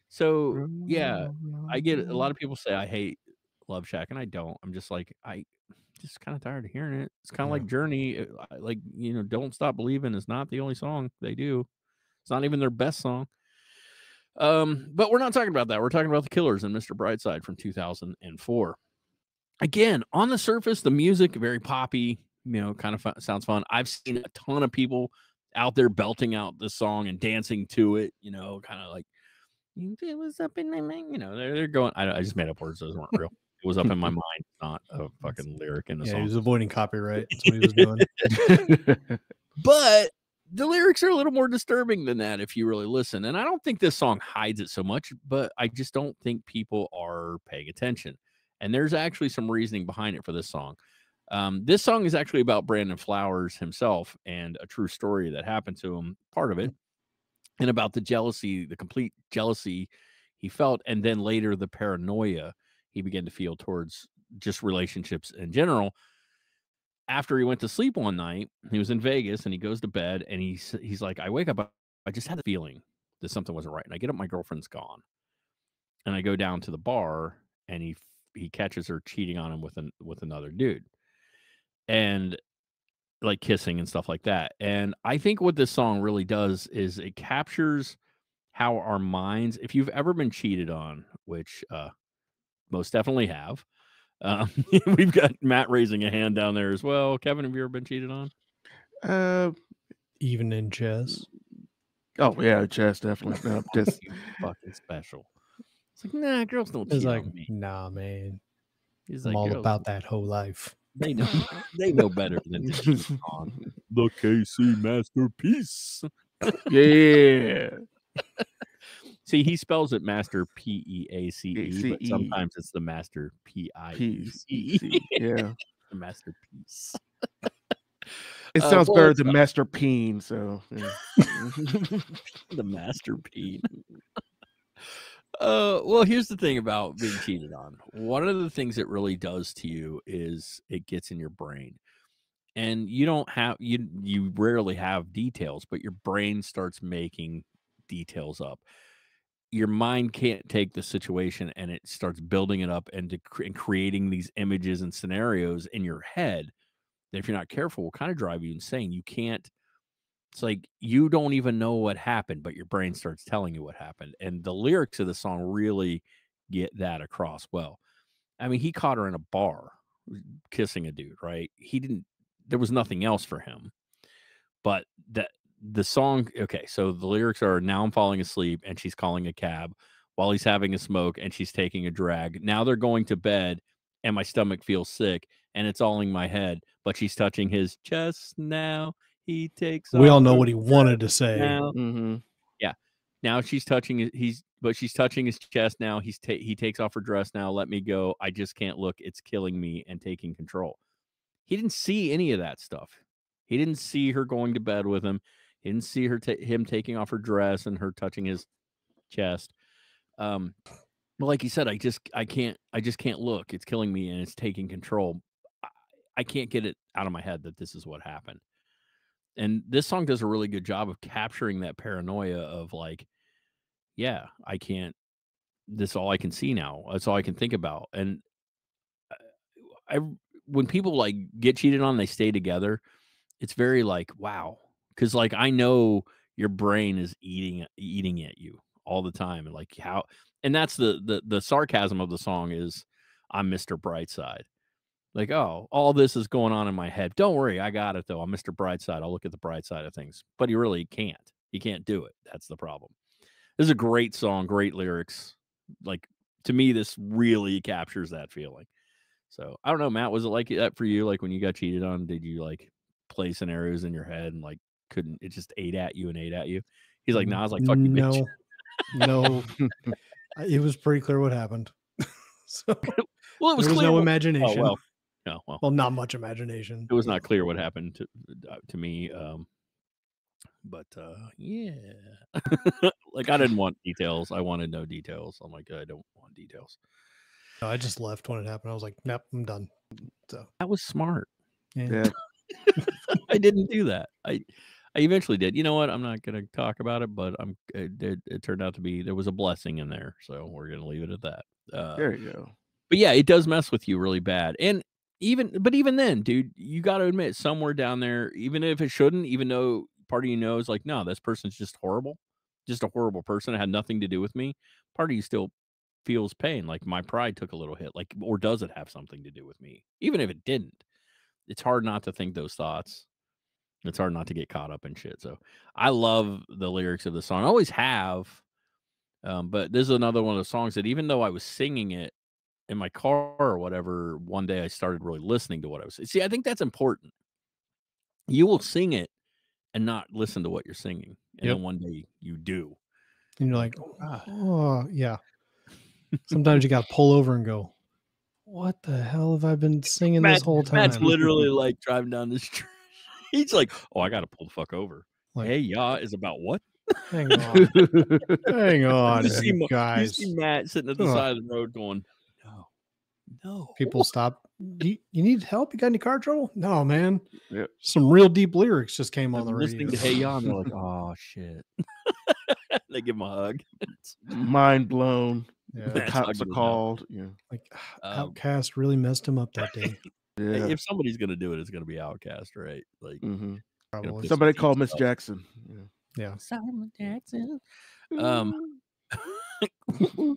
S2: So yeah, I get. A lot of people say I hate Love Shack, and I don't. I'm just like I just kind of tired of hearing it. It's kind of
S4: Yeah.
S2: like Journey. uh, Like you know, Don't Stop Believing is not the only song they do. It's not even their best song. Um, but we're not talking about that. We're talking about the Killers and Mr. Brightside from 2004. Again, on the surface, the music very poppy. You know, kind of fu- sounds fun. I've seen a ton of people out there belting out the song and dancing to it. You know, kind of like it was up in my mind. You know, they're, they're going. I, I just made up words; those weren't real. It was up in my mind, not a fucking lyric in the
S4: Yeah,
S2: song.
S4: he was avoiding copyright. That's what he was doing.
S2: but the lyrics are a little more disturbing than that if you really listen. And I don't think this song hides it so much, but I just don't think people are paying attention. And there's actually some reasoning behind it for this song. Um, this song is actually about Brandon Flowers himself and a true story that happened to him, part of it, and about the jealousy, the complete jealousy he felt, and then later the paranoia he began to feel towards just relationships in general after he went to sleep one night, he was in Vegas and he goes to bed and he's he's like, I wake up, I- I just had a feeling that something wasn't right. And I get up, my girlfriend's gone. And I go down to the bar and he he catches her cheating on him with an with another dude. And like kissing and stuff like that. And I think what this song really does is it captures how our minds, if you've ever been cheated on, which uh most definitely have, um, we've got Matt raising a hand down there as well. Kevin, have you ever been cheated on?
S3: uh,
S4: Even in chess.
S3: oh yeah, chess definitely. No, just
S2: fucking special. It's like, nah, girls don't
S4: It's
S2: cheat
S4: like,
S2: on me.
S4: nah, man.
S2: He's
S4: I'm
S2: like,
S4: all about that whole life.
S2: They know, they know better than to cheat on the KC masterpiece.
S3: yeah.
S2: See, he spells it master P E A C E, but sometimes it's the master P I E
S3: Yeah.
S2: The masterpiece.
S3: It
S2: Uh,
S3: sounds
S2: well,
S3: better than Master Peen, so yeah.
S2: the masterpiece. Uh, well, here's the thing about being cheated on. One of the things it really does to you is it gets in your brain, and you don't have you you rarely have details, but your brain starts making details up. Your mind can't take the situation, and it starts building it up and, to, and creating these images and scenarios in your head that, if you're not careful, will kind of drive you insane. You can't it's like you don't even know what happened, but your brain starts telling you what happened. And the lyrics of the song really get that across well. I mean, he caught her in a bar kissing a dude, right? He didn't, there was nothing else for him. But that the song, okay, so the lyrics are now I'm falling asleep and she's calling a cab while he's having a smoke and she's taking a drag. Now they're going to bed and my stomach feels sick and it's all in my head, but she's touching his chest now. He takes
S4: We all know what he wanted to say.
S2: now.
S3: hmm
S2: Now she's touching his, he's but she's touching his chest now. He's ta- he takes off her dress now. Let me go. I just can't look. It's killing me and taking control. He didn't see any of that stuff. He didn't see her going to bed with him. He didn't see her ta- him taking off her dress and her touching his chest. Um, but like you said, I just I can't I just can't look. It's killing me and it's taking control. I, I can't get it out of my head that this is what happened. And this song does a really good job of capturing that paranoia of like, yeah, I can't. This is all I can see now. That's all I can think about. And uh, I, when people like get cheated on, they stay together. It's very like wow, because like I know your brain is eating eating at you all the time, and like how, and that's the the the sarcasm of the song is, I'm Mr. Brightside. Like, oh, all this is going on in my head. Don't worry, I got it though. I'm Mr. Brightside. I'll look at the bright side of things. But he really can't. He can't do it. That's the problem. This is a great song, great lyrics. Like to me, this really captures that feeling. So I don't know, Matt. Was it like that for you? Like when you got cheated on, did you like play scenarios in your head and like couldn't it just ate at you and ate at you? He's like, no, nah. I was like, fuck you, bitch.
S4: No, no. it was pretty clear what happened. so
S2: well, it was,
S4: there was
S2: clear
S4: no
S2: what- oh,
S4: imagination.
S2: Oh, well, no, well,
S4: well, not much imagination.
S2: it was not clear what happened to uh, to me. Um, but uh, yeah, like I didn't want details. I wanted no details. I'm like, I don't want details.
S4: No, I just left when it happened. I was like, nope, I'm done. So
S2: That was smart.
S3: Yeah.
S2: I didn't do that. I I eventually did. You know what? I'm not going to talk about it, but I'm. It, it, it turned out to be there was a blessing in there, so we're going to leave it at that. Uh,
S3: There you go.
S2: but yeah, it does mess with you really bad. And even, but even then, dude, you got to admit somewhere down there, even if it shouldn't, even though part of you knows, like, no, this person's just horrible, just a horrible person. It had nothing to do with me. Part of you still feels pain. Like my pride took a little hit. Like, or does it have something to do with me? Even if it didn't, it's hard not to think those thoughts. It's hard not to get caught up in shit. So I love the lyrics of the song. I always have. Um, but this is another one of the songs that even though I was singing it in my car or whatever, one day I started really listening to what I was. See, I think that's important. You will sing it and not listen to what you're singing, and
S4: Yep.
S2: then one day you do.
S4: And you're like,
S2: Ah.
S4: oh, yeah. Sometimes you got to pull over and go, what the hell have I been singing this whole time?
S2: Matt's literally like driving down the street. He's like, "Oh, I got to pull the fuck over."
S4: Like-
S2: hey, yeah, is about what?
S4: Hang on. Hang on,
S2: you see,
S4: you
S2: you see Matt sitting at the
S4: Ugh.
S2: side of the road going, "No, no."
S4: People stop. You, you need help? You got any car trouble? No, man.
S3: Yep.
S4: Some real deep lyrics just came on
S2: I'm
S4: the
S2: listening
S4: radio.
S2: to Hey Ya, and they're like, "Oh shit." they give him a hug.
S3: Mind blown.
S4: Yeah.
S3: The cops are
S2: as hell.
S3: called. Yeah.
S4: Like
S2: Um,
S4: OutKast really messed him up that day.
S3: Yeah.
S2: If somebody's gonna do it, it's gonna be OutKast, right? Like
S3: hmm
S4: Probably.
S2: piss
S3: Somebody
S2: called
S3: Miss. Jackson. Yeah.
S4: Yeah.
S2: Simon Jackson. Um, so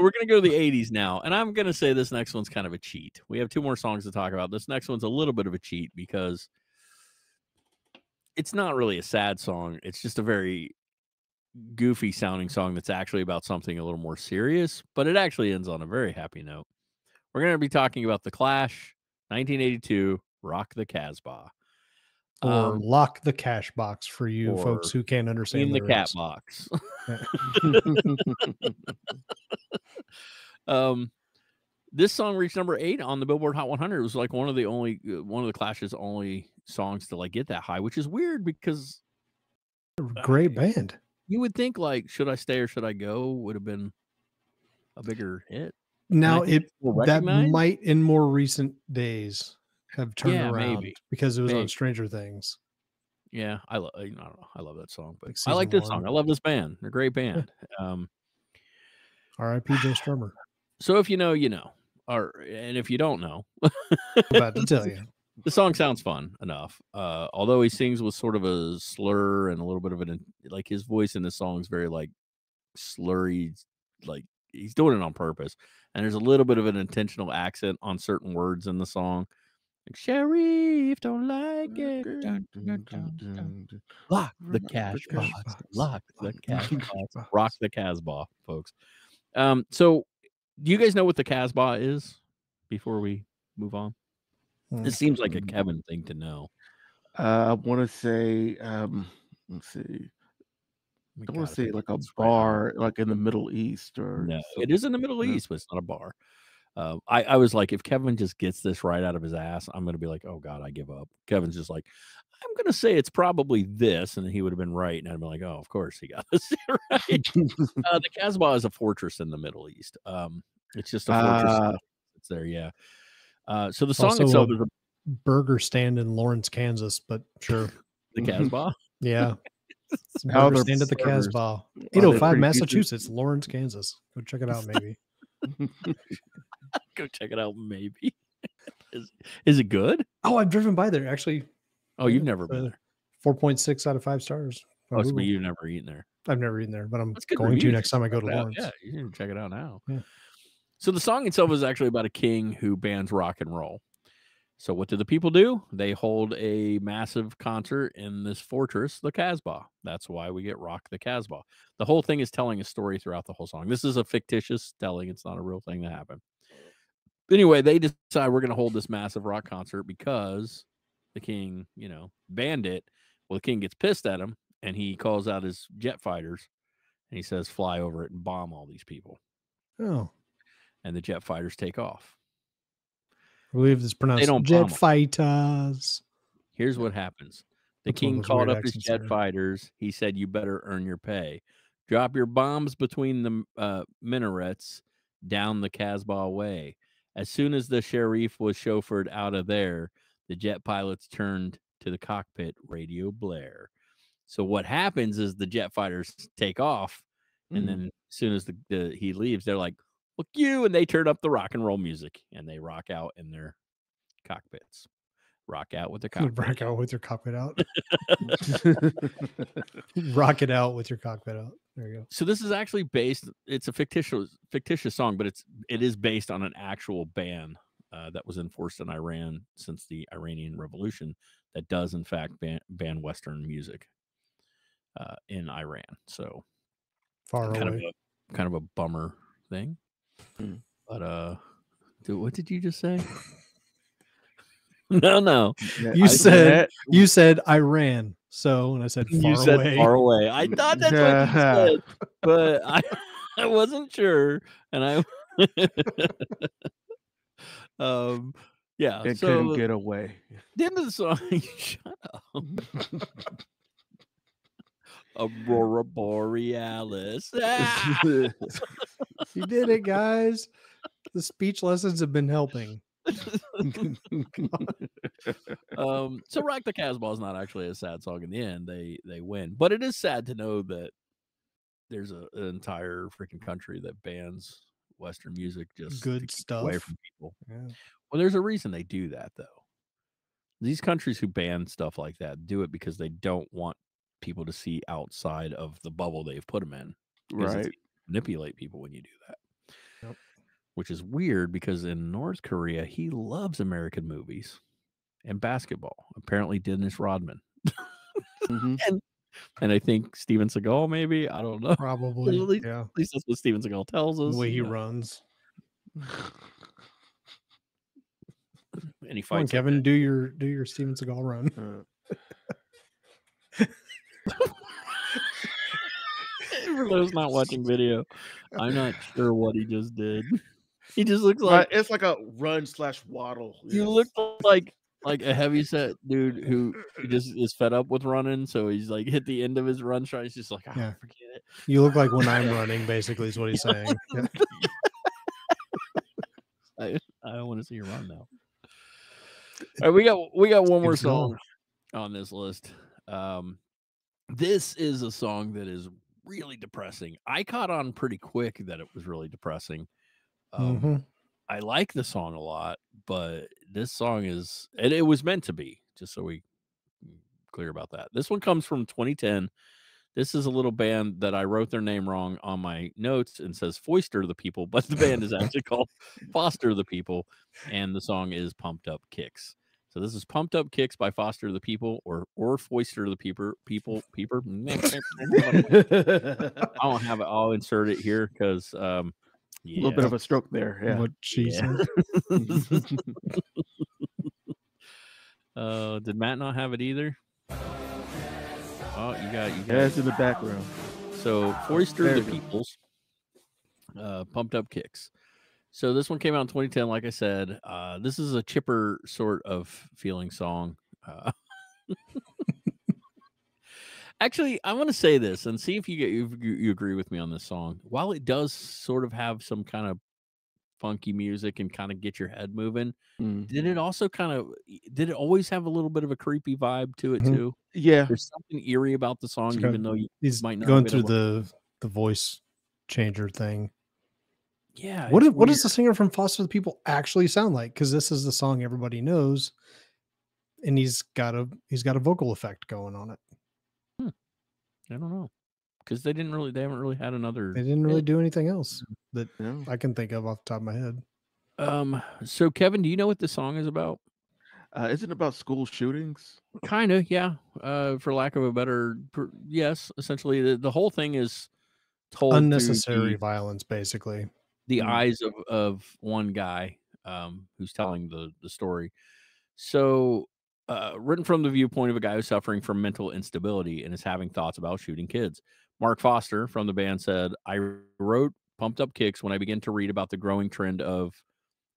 S2: we're gonna go to the 80s now, and I'm gonna say this next one's kind of a cheat. We have two more songs to talk about. This next one's a little bit of a cheat because it's not really a sad song. It's just a very goofy sounding song that's actually about something a little more serious, but it actually ends on a very happy note. We're gonna be talking about the Clash, 1982, Rock the Casbah.
S4: Or
S2: Um,
S4: lock the cash box for you folks who can't understand
S2: in the cat box. Um this song reached number eight on the billboard hot 100 it was like one of the only uh, one of the clash's only songs to like get that high which is weird because
S4: Great band.
S2: you would think like should i stay or should i go would have been a bigger hit.
S4: Now it that might in more recent days have turned
S2: Yeah,
S4: around
S2: maybe.
S4: because it was on Stranger Things.
S2: yeah i love i don't know i love that song but
S4: Like
S2: i like this song i love this band they're a great band um
S4: R.I.P. Joe Strummer.
S2: so if you know you know or and if you don't know
S4: I'm about to tell you.
S2: the song sounds fun enough. Uh, although he sings with sort of a slur and a little bit of an like his voice in the song is very like slurry, like he's doing it on purpose. And there's a little bit of an intentional accent on certain words in the song. Like Sheriff, don't like it. Dun, dun, dun. Lock the cash box. Lock the cash box. Rock the Casbah, folks. Um, so do you guys know what the Casbah is before we move on? It seems like a
S3: Mm.
S2: Kevin thing to know.
S3: Uh, I want to say, um, let's see.
S2: We
S3: I want
S2: gotta
S3: say like a
S2: right
S3: bar, like in the Middle East, or
S2: No, it is in the Middle. East, but it's not a bar. Uh, I, I was like, if Kevin just gets this right out of his ass, I'm gonna be like, oh god, I give up. Kevin's just like, I'm gonna say it's probably this, and he would have been right, and I'd be like, oh, of course he got this right. uh, the Casbah is a fortress in the Middle East. Um, it's just a fortress.
S3: Ah.
S2: It's there, yeah. Uh, so the song
S4: Also
S2: itself
S4: a-
S2: is a
S4: burger stand in Lawrence, Kansas, but sure.
S2: The Casbah.
S4: Yeah. Some
S3: How
S4: burger
S3: they're
S4: stand at the. Casbah. 805? Massachusetts, Lawrence, Kansas. Go check it out, maybe.
S2: Go check it out. Maybe. is is it good?
S4: oh, I've driven by there actually.
S2: Oh, you've never been there.
S4: 4.6 out of 5 stars.
S2: Oh, so you've never eaten there.
S4: I've never eaten there, but I'm going
S2: reviews.
S4: to next time I go to. Lawrence.
S2: Yeah, you can check it out now.
S4: Yeah.
S2: So the song itself is actually about a king who bans rock and roll. So what do the people do? They hold a massive concert in this fortress, the Casbah. That's why we get Rock the Casbah. The whole thing is telling a story throughout the whole song. This is a fictitious telling. It's not a real thing that happened. Anyway, they decide we're going to hold this massive rock concert because the king, you know, banned it. Well, the king gets pissed at him and he calls out his jet fighters and he says, fly over it and bomb all these people.
S4: Oh,
S2: And the jet fighters take off.
S4: I believe it's pronounced they
S2: don't
S4: jet fighters.
S2: Here's what happens. The
S4: That's
S2: king called up his jet
S4: there.
S2: fighters. He said, You better earn your pay. Drop your bombs between the uh, minarets down the Casbah way. As soon as the sheriff was chauffeured out of there, the jet pilots turned to the cockpit radio blare. So what happens is the jet fighters take off, and
S3: Mm.
S2: then as soon as the, the he leaves, they're like, "Look you!" and they turn up the rock and roll music, and they rock out in their cockpits. Rock out with the cockpit.
S4: Rock out with your cockpit out. Rock it out with your cockpit out. There you go.
S2: so this is actually based it's a fictitious fictitious song but it's it is based on an actual ban uh, that was enforced in iran since the iranian revolution that does in fact ban, ban western music uh, in iran so
S4: Far
S2: kind of a kind of a bummer thing
S3: Mm.
S2: but uh dude, what did you just say no no
S3: Yeah,
S4: You
S3: I
S4: said- You said Iran. So, and I said far
S2: you said
S4: away.
S2: far away i thought that's what you said but I, I wasn't sure, and I, um, yeah.
S3: it
S2: so
S3: couldn't get away.
S2: the end of the song, shut up. Aurora Borealis. Ah!
S4: you did it, guys. The speech lessons have been helping.
S2: um, so Rock the Casbah is not actually a sad song in the end. They they win, but it is sad to know that there's a, an entire freaking country that bans Western music just
S4: Good
S2: keep away
S4: stuff.
S2: from people.
S4: Yeah.
S2: Well, there's a reason they do that, though. These countries who ban stuff like that do it because they don't want people to see outside of the bubble they've put them in.
S3: right.
S2: manipulate people when you do that.
S4: Yep.
S2: Which is weird because in North Korea, he loves American movies and basketball. Apparently, Dennis Rodman.
S3: Mhm.
S2: And I think Steven Seagal, maybe. I don't know. At
S4: Probably.
S2: least-
S4: Yeah.
S2: least that's what Steven Seagal tells us.
S4: The way he
S2: you know,
S4: runs.
S2: And he
S4: Come on,
S2: fights. like
S4: Kevin, do your do your Steven Seagal run.
S3: Uh,
S2: For those not watching video, I'm not sure what he just did. He just looks like
S3: it's like a run slash waddle.
S2: you
S3: yes.
S2: look like like a heavy set dude who just is fed up with running, so he's like hit the end of his run try. He's just like, ah,
S4: Yeah.
S2: forget it.
S4: You look like when I'm running, basically, is what he's saying. Yeah.
S2: I I want to see you run now. All right, we got we got one more
S4: song.
S2: song on this list. Um, this is a song that is really depressing. I caught on pretty quick that it was really depressing. Um,
S4: Mhm.
S2: I like the song a lot, but this song is and it was meant to be, just so we mm, clear about that. This one comes from 2010. This is a little band that I wrote their name wrong on my notes and says Foister the People, but the band is actually called Foster the People, and the song is Pumped Up Kicks. So this is Pumped Up Kicks by Foster the People or or Foister the People people peeper. I don't have it. I'll insert it here because um
S3: a
S2: yeah.
S3: little bit of a stroke there. Yeah.
S4: What she
S2: Yeah. Uh, did Matt not have it either? Oh, you got you got.
S3: yeah, it's in the background.
S2: So Foister
S3: There
S2: the. Peoples, uh, pumped up kicks. So this one came out in 2010, like I said. Uh, this is a chipper sort of feeling song. Uh, actually, I want to say this and see if you get you, you agree with me on this song. While it does sort of have some kind of funky music and kind of get your head moving.
S3: Mm.
S2: Did it also kind of did it always have a little bit of a creepy vibe to it
S4: Mhm.
S2: too?
S3: Yeah.
S2: There's something eerie about the song, even though you
S4: He's
S2: might not
S4: going through the the voice changer thing.
S2: yeah.
S4: What
S2: it's
S4: what does the singer from Foster the People actually sound like? Because this is the song everybody knows, and he's got a he's got a vocal effect going on it.
S2: I don't know because they didn't really they haven't really had another.
S4: They didn't really do anything else that
S3: No.
S4: I can think of off the top of my head.
S2: Um. So Kevin, do you know what the song is about?
S3: Uh, isn't it about school shootings?
S2: Kind of, yeah. Uh, for lack of a better, per, yes. Essentially, the, the whole thing is told
S4: Unnecessary
S2: the,
S4: violence, basically.
S2: the
S3: Mm.
S2: eyes of of one guy um, who's telling the the story. So, uh, written from the viewpoint of a guy who's suffering from mental instability and is having thoughts about shooting kids. Mark Foster from the band said, "I wrote Pumped Up Kicks when I began to read about the growing trend of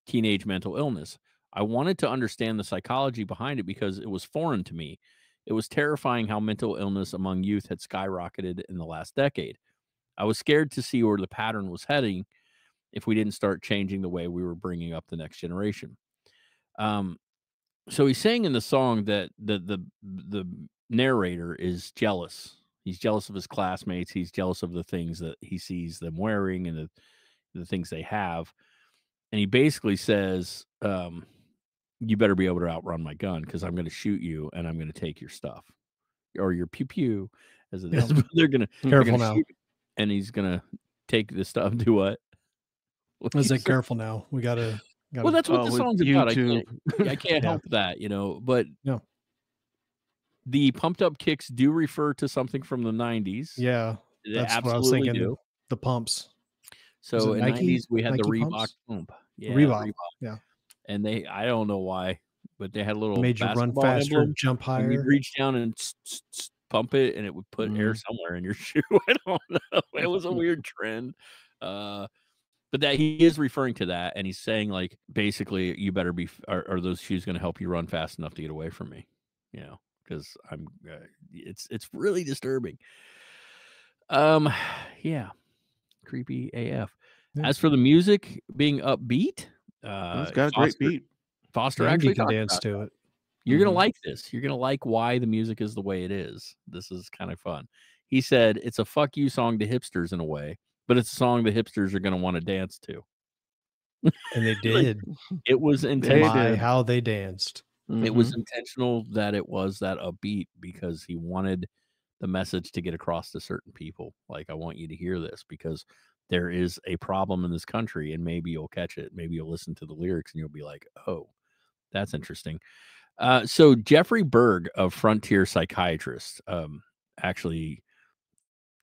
S2: teenage mental illness. I wanted to understand the psychology behind it because it was foreign to me. It was terrifying how mental illness among youth had skyrocketed in the last decade. I was scared to see where the pattern was heading if we didn't start changing the way we were bringing up the next generation. Um, so he's saying in the song that the the the narrator is jealous. He's jealous of his classmates. He's jealous of the things that he sees them wearing and the the things they have. And he basically says, um, "You better be able to outrun my gun because I'm going to shoot you and I'm going to take your stuff or your pew pew as it is. They're going to
S4: Careful now.
S2: and he's going to take the stuff. Do what? What
S4: I say? careful now. We gotta. Gotta
S2: Well, that's what
S3: Oh,
S2: the song's about. I
S3: YouTube.
S2: can't, I can't
S4: Yeah.
S2: help that, you know. But
S4: Yeah.
S2: the pumped up kicks do refer to something from the '90s.
S4: yeah,
S2: they
S4: that's what I was thinking.
S2: do.
S4: The pumps.
S2: So in
S4: Nike?
S2: '90s we had the
S4: Nike
S2: Reebok
S4: pumps?
S2: pump. Yeah,
S4: Reebok, yeah.
S2: And they, I don't know why, but they had a little
S4: Made you run faster,
S2: emblem,
S4: jump
S2: and you'd
S4: higher.
S2: reach down and s- s- s- pump it, and it would put air
S3: Mhm.
S2: somewhere in your shoe. I don't know. It was a weird trend. Uh, but that he is referring to that, and he's saying like basically, you better be. Are, are those shoes going to help you run fast enough to get away from me? You know, because I'm. Uh, it's it's really disturbing. Um, yeah, creepy AF.
S4: Yeah.
S2: As for the music being upbeat, uh,
S3: it's got a great beat.
S2: Foster
S4: Andy
S2: actually
S4: can dance to it.
S2: you're gonna
S3: Mhm.
S2: like this. You're gonna like why the music is the way it is. This is kind of fun. He said it's a fuck you song to hipsters in a way, but it's a song the hipsters are gonna want to dance to.
S4: And they did.
S2: It was intentional.
S4: My, how they danced.
S2: It was
S3: Mhm.
S2: intentional that it was that upbeat because he wanted the message to get across to certain people. Like, I want you to hear this because there is a problem in this country, and maybe you'll catch it. Maybe you'll listen to the lyrics and you'll be like, oh, that's interesting. Uh, so Jeffrey Berg of Frontier Psychiatrist um, actually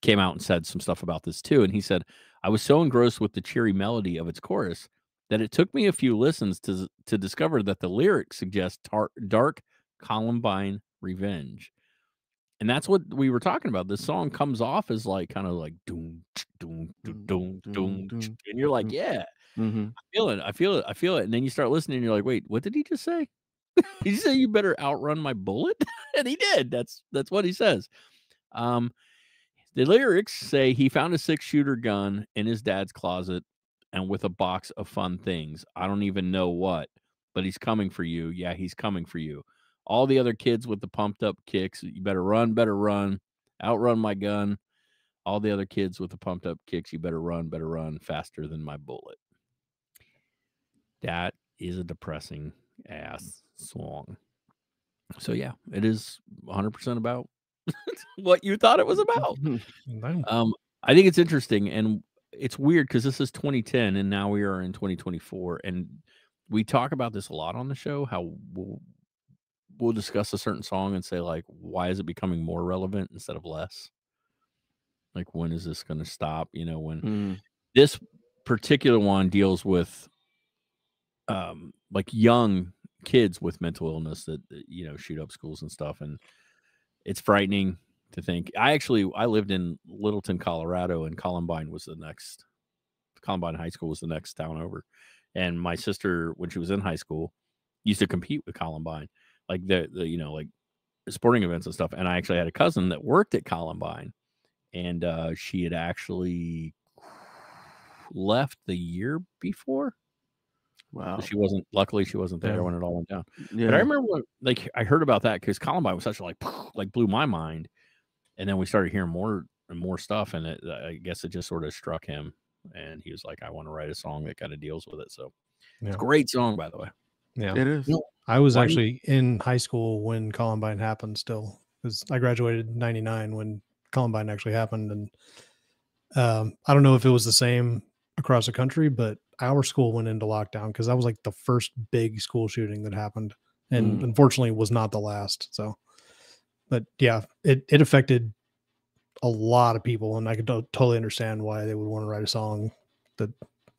S2: came out and said some stuff about this too. And he said, I was so engrossed with the cheery melody of its chorus that it took me a few listens to to discover that the lyrics suggest tar- dark Columbine revenge. And that's what we were talking about. This song comes off as like kind of like doom, doom, doom, doom, and you're like,
S3: doom.
S2: yeah,
S3: Mhm.
S2: I feel it. I feel it. I feel it. And then you start listening and you're like, wait, what did he just say? did he say you better outrun my bullet? and he did. That's that's what he says. Um the lyrics say he found a six shooter gun in his dad's closet and with a box of fun things. I don't even know what, but he's coming for you. Yeah, he's coming for you. All the other kids with the pumped up kicks, you better run, better run, outrun my gun. All the other kids with the pumped up kicks, you better run, better run faster than my bullet. That is a depressing ass song. So yeah, it is 100% about what you thought it was about. Um, I think it's interesting and it's weird because this is 2010 and now we are in 2024, and we talk about this a lot on the show. How we'll, we'll discuss a certain song and say like, why is it becoming more relevant instead of less? Like, when is this going to stop? You know, when
S3: Mm.
S2: this particular one deals with um like young kids with mental illness that, that, you know shoot up schools and stuff and it's frightening to think. I actually i lived in littleton colorado and columbine was the next columbine high school was the next town over. And my sister when she was in high school used to compete with columbine like the, the you know like sporting events and stuff. And i actually had a cousin that worked at columbine and uh she had actually left the year before
S3: Wow.
S2: She wasn't. Luckily, she wasn't there
S4: Yeah.
S2: when it all went down.
S3: Yeah.
S2: But I remember when, like I heard about that because Columbine was such a like like blew my mind, and then we started hearing more and more stuff, and it, I guess it just sort of struck him, and he was like, "I want to write a song that kind of deals with it." So it's a great song, by the way.
S4: Yeah.
S3: It is.
S4: I was
S2: Why-
S4: actually in high school when Columbine happened still because I graduated 99 when Columbine actually happened. And um, I don't know if it was the same across the country, but our school went into lockdown because that was like the first big school shooting that happened. And
S3: Mm.
S4: unfortunately was not the last. So, but yeah, it, it affected a lot of people. And I could to- totally understand why they would want to write a song that,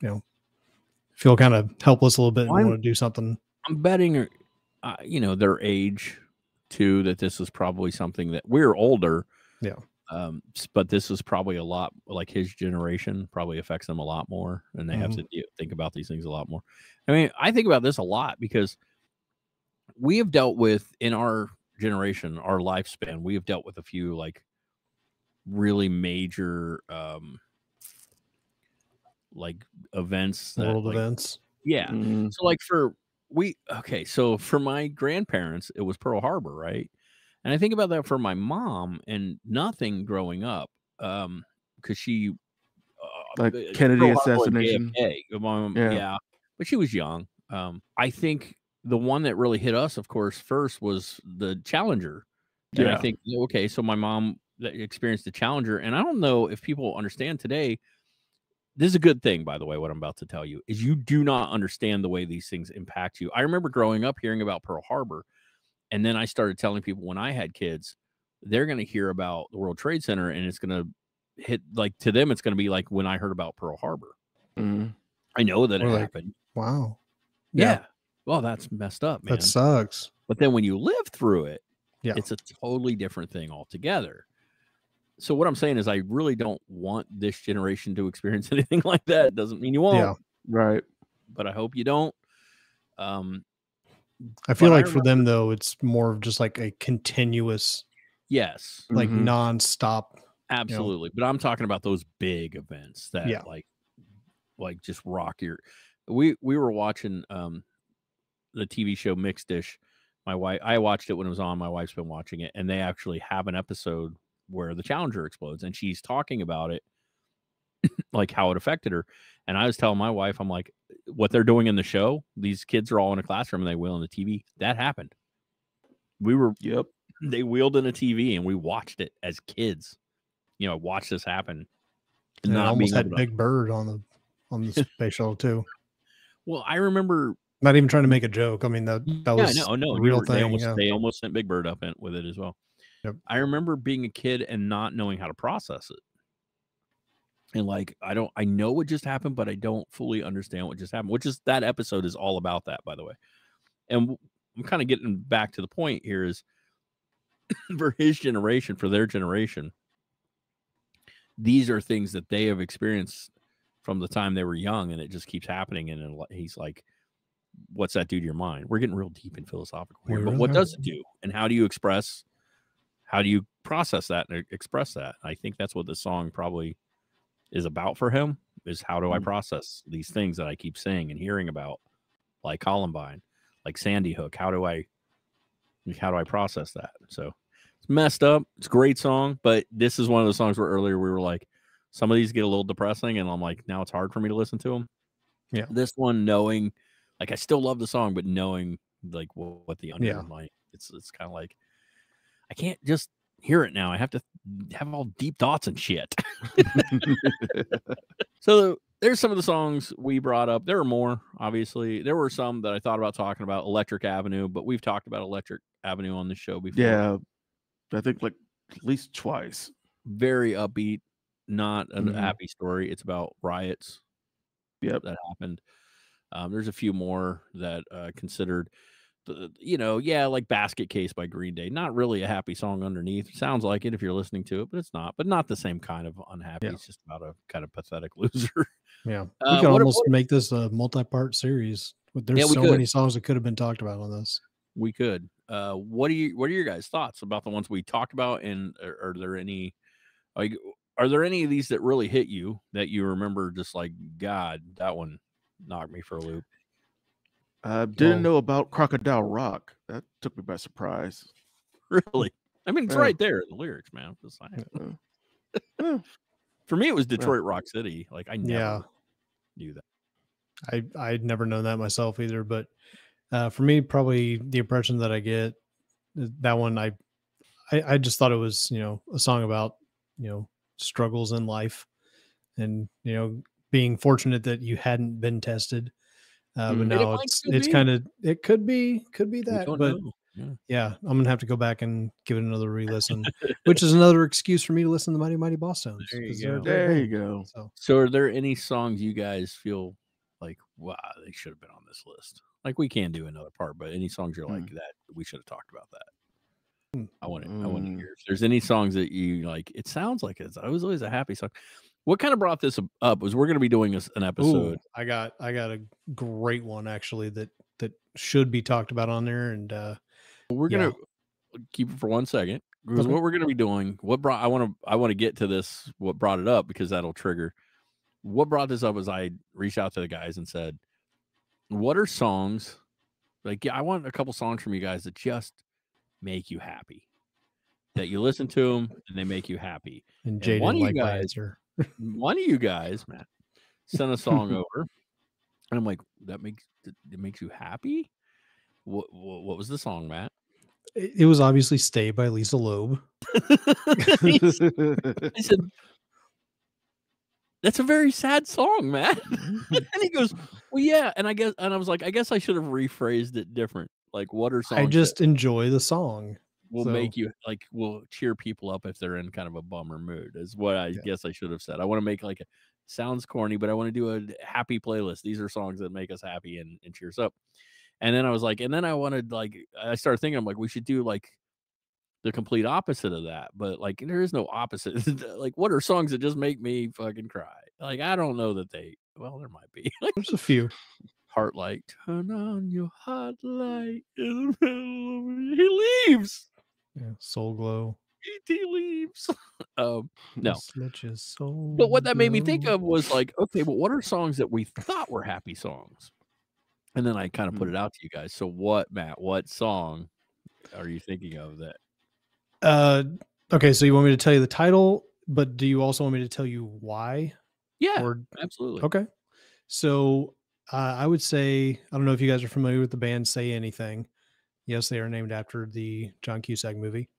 S4: you know, feel kind of helpless a little bit and
S2: I'm-
S4: want to do something.
S2: I'm betting, uh, you know, their age too. That this is probably something that we're older.
S4: Yeah.
S2: Um, but this is probably a lot like his generation probably affects them a lot more, and they have to de- think about these things a lot more. I mean, I think about this a lot because we have dealt with in our generation, our lifespan, we have dealt with a few like really major, um, like events, that,
S4: world
S2: like,
S4: events.
S2: yeah,
S3: Mm,
S2: so like for we okay, so for my grandparents, it was Pearl Harbor, right? And I think about that for my mom and nothing growing up, um, because she uh,
S3: Like
S2: uh,
S3: Kennedy
S2: Pearl Harbor and
S3: assassination?
S2: Mom-
S3: Yeah.
S2: yeah, but she was young. Um, I think the one that really hit us, of course, first was the Challenger. And I think okay, so my mom experienced the Challenger, and I don't know if people understand today. This is a good thing, by the way. What I'm about to tell you is you do not understand the way these things impact you. I remember growing up hearing about Pearl Harbor, and then I started telling people when I had kids, they're going to hear about the World Trade Center, and it's going to hit like to them, it's going to be like when I heard about Pearl Harbor.
S3: mm.
S2: I know that it
S4: like,
S2: happened.
S4: Wow.
S2: Yeah. Well, that's messed up, man.
S4: That sucks.
S2: But then when you live through it,
S4: Yeah.
S2: it's a totally different thing altogether. So what I'm saying is I really don't want this generation to experience anything like that. Doesn't mean you won't,
S4: Yeah.
S3: Right.
S2: but I hope you don't. Um
S4: I feel
S2: But I
S4: like for them though, it's more of just like a continuous,
S2: yes,
S4: like
S3: Mhm.
S4: nonstop.
S2: absolutely. But I'm talking about those big events that
S4: Yeah.
S2: like like just rock your we we were watching um the TV show Mixed-ish. My wife I watched it when it was on. My wife's been watching it, and they actually have an episode where the Challenger explodes, and she's talking about it, like how it affected her. And I was telling my wife, I'm like, what they're doing in the show, these kids are all in a classroom and they wheel in the TV. That happened. We were
S3: Yep.
S2: they wheeled in a TV and we watched it as kids. You know, watch this happen.
S4: And it
S2: not
S4: almost had
S2: able to-
S4: Big Bird on the on the space shuttle too.
S2: Well, I remember
S4: Not even trying to make a joke. I mean that mm, that
S2: yeah,
S4: was
S2: no, oh, no,
S4: a
S2: you
S4: real
S2: were- They
S4: thing.
S2: almost,
S4: yeah.
S2: they almost sent Big Bird up in, with it as well.
S4: Yep.
S2: I remember being a kid and not knowing how to process it. And like, I don't, I know what just happened, but I don't fully understand what just happened, which is that episode is all about that, by the way. And i'm kind of getting back to the point here is for his generation, for their generation, these are things that they have experienced from the time they were young, and it just keeps happening. And he's like, what's that do to your mind? We're getting real deep and philosophical here, but what does it do? And how do you express? How do you process that and e, express that? I think that's what the song probably is about for him. Is how do I
S3: Mm.
S2: process these things that I keep saying and hearing about, like Columbine, like Sandy Hook? How do I, how do I process that? So it's messed up. It's a great song, but this is one of the songs where earlier we were like, some of these get a little depressing, and I'm like, now it's hard for me to listen to them.
S4: Yeah.
S2: This one, knowing, like, I still love the song, but knowing like what, what the underlying, it's it's kind of like, I can't just hear it now. I have to have all deep thoughts and shit. so there's some of the songs we brought up. There are more, obviously. There were some that I thought about talking about, Electric Avenue, but we've talked about Electric Avenue on the show before.
S3: yeah. I think like at least twice.
S2: very upbeat, not a
S3: Mhm.
S2: happy story. It's about riots
S3: Yep.
S2: that happened. Um, there's a few more that uh, considered, the, you know, yeah, like Basket Case by Green Day. Not really a happy song underneath. Sounds like it if you're listening to it, but it's not. But not the same kind of unhappy.
S4: Yeah.
S2: It's just about a kind of pathetic loser.
S4: Yeah.
S2: Uh,
S4: we could almost
S2: what-
S4: make this a multi-part series. But There's
S2: Yeah,
S4: so
S2: could.
S4: many songs that could have been talked about on this.
S2: we could. Uh, what are you? What are your guys' thoughts about the ones we talked about? And are, are there any? Like, are there any of these that really hit you that you remember? Just like God, that one knocked me for a loop.
S3: I didn't
S4: Well-
S3: know about Crocodile Rock. That took me by surprise.
S2: Really? I mean, it's
S3: Yeah.
S2: right there in the lyrics, man. I'm just saying.
S3: Uh, yeah.
S2: For me, it was Detroit Rock City. Like I never
S4: Yeah.
S2: knew that.
S4: I I'd never known that myself either, but uh, for me, probably the impression that I get uh, that one, I, I I just thought it was you know a song about you know struggles in life, and you know being fortunate that you hadn't been tested, uh,
S3: Mm.
S4: but
S3: And
S2: it
S4: now it's it's kind of it could be could be that, but.
S2: Yeah.
S4: yeah, I'm gonna have to go back and give it another re-listen, which is another excuse for me to listen to Mighty Mighty Bosstones.
S2: There you
S4: 'cause
S2: go.
S3: There you go.
S4: So
S2: So, are there any songs you guys feel like, wow, they should have been on this list? Like, we can do another part, but any songs you're like that, we should have talked about that.
S4: Hmm.
S2: I want to, I want to
S3: Mm.
S2: hear if there's any songs that you like. It sounds like it's. I was always a happy song. What kind of brought this up was we're going to be doing an
S4: Ooh,
S2: episode.
S4: I got I got a great one actually that that should be talked about on there and uh
S2: We're
S4: yeah.
S2: gonna keep it for one second because
S4: Okay.
S2: what we're gonna be doing. What brought? I want to. I want to get to this. What brought it up because that'll trigger. What brought this up was I reached out to the guys and said, "What are songs? Like, yeah, I want a couple songs from you guys that just make you happy. That you listen to them and they make you happy.
S4: and didn't
S2: of you guys-
S4: answer.
S2: One of you guys, Matt, sent a song over, and I'm like, that makes it makes you happy. What, what what was the song, Matt?
S4: It, was obviously Stay by Lisa Loeb.
S2: I said, "That's a very sad song, man." Mm-hmm. and he goes, "Well, yeah." And I guess, and I was like, "I guess I should have rephrased it different. Like, what are songs
S4: I
S2: that
S4: just enjoy the song.
S2: Will
S4: so-
S2: make you like will cheer people up if they're in kind of a bummer mood?" Is what I
S4: Yeah.
S2: guess I should have said. I want to make like a sounds corny, but I want to do a happy playlist. These are songs that make us happy and, and cheers up. And then I was like, and then I wanted like I started thinking, I'm like, we should do like the complete opposite of that. But like there is no opposite. like what are songs that just make me fucking cry? Like I don't know that they well, there might be. like
S4: There's a few.
S2: heart light. Turn on your heart light in the middle of he leaves.
S4: Yeah, Soul Glow.
S2: He leaves. um no.
S4: Just soul
S2: But what that made me think of was like, okay, but what are songs that we thought were happy songs? And then I kind of put
S3: Mm.
S2: it out to you guys. So what, Matt, what song are you thinking of that?
S4: Uh okay, so you want me to tell you the title, but do you also want me to tell you why?
S2: Yeah,
S4: Or
S2: absolutely.
S4: okay. So uh, I would say I don't know if you guys are familiar with the band Say Anything. Yes, they are named after the John Cusack movie.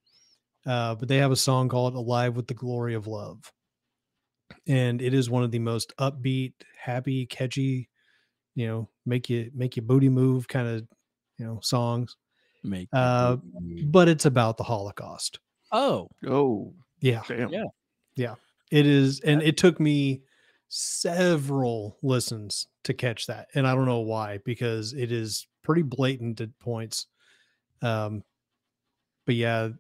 S4: Uh, but they have a song called Alive with the Glory of Love. And it is one of the most upbeat, happy, catchy, you know, make you make your booty move kind of, you know, songs.
S2: Make
S4: Uh, But it's about the Holocaust.
S2: oh,
S3: oh,
S4: Yeah.
S3: damn.
S2: Yeah.
S4: It is, and it took me several listens to catch that, and I don't know why because it is pretty blatant at points. Um, but yeah,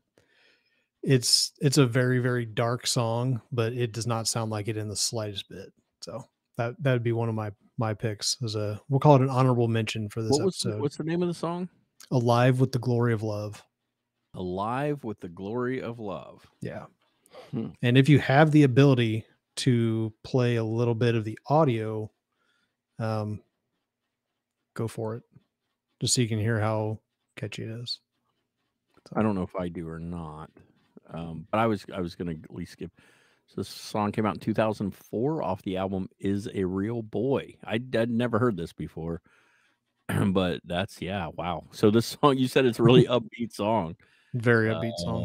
S4: it's it's a very very dark song, but it does not sound like it in the slightest bit. So that that would be one of my my picks as a we'll call it an honorable mention for this
S2: what was the,
S4: episode.
S2: what's the name of the song?
S4: Alive with the glory of love.
S2: Alive with the glory of love.
S4: Yeah.
S3: Hmm.
S4: And if you have the ability to play a little bit of the audio, um, go for it. Just so you can hear how catchy it is.
S2: I don't know if I do or not. Um, but I was I was gonna at least skip. So this song came out in 2004 off the album "Is a Real Boy." I, would never heard this before, but that's yeah, wow. So this song you said it's a really upbeat song.
S4: Very upbeat song.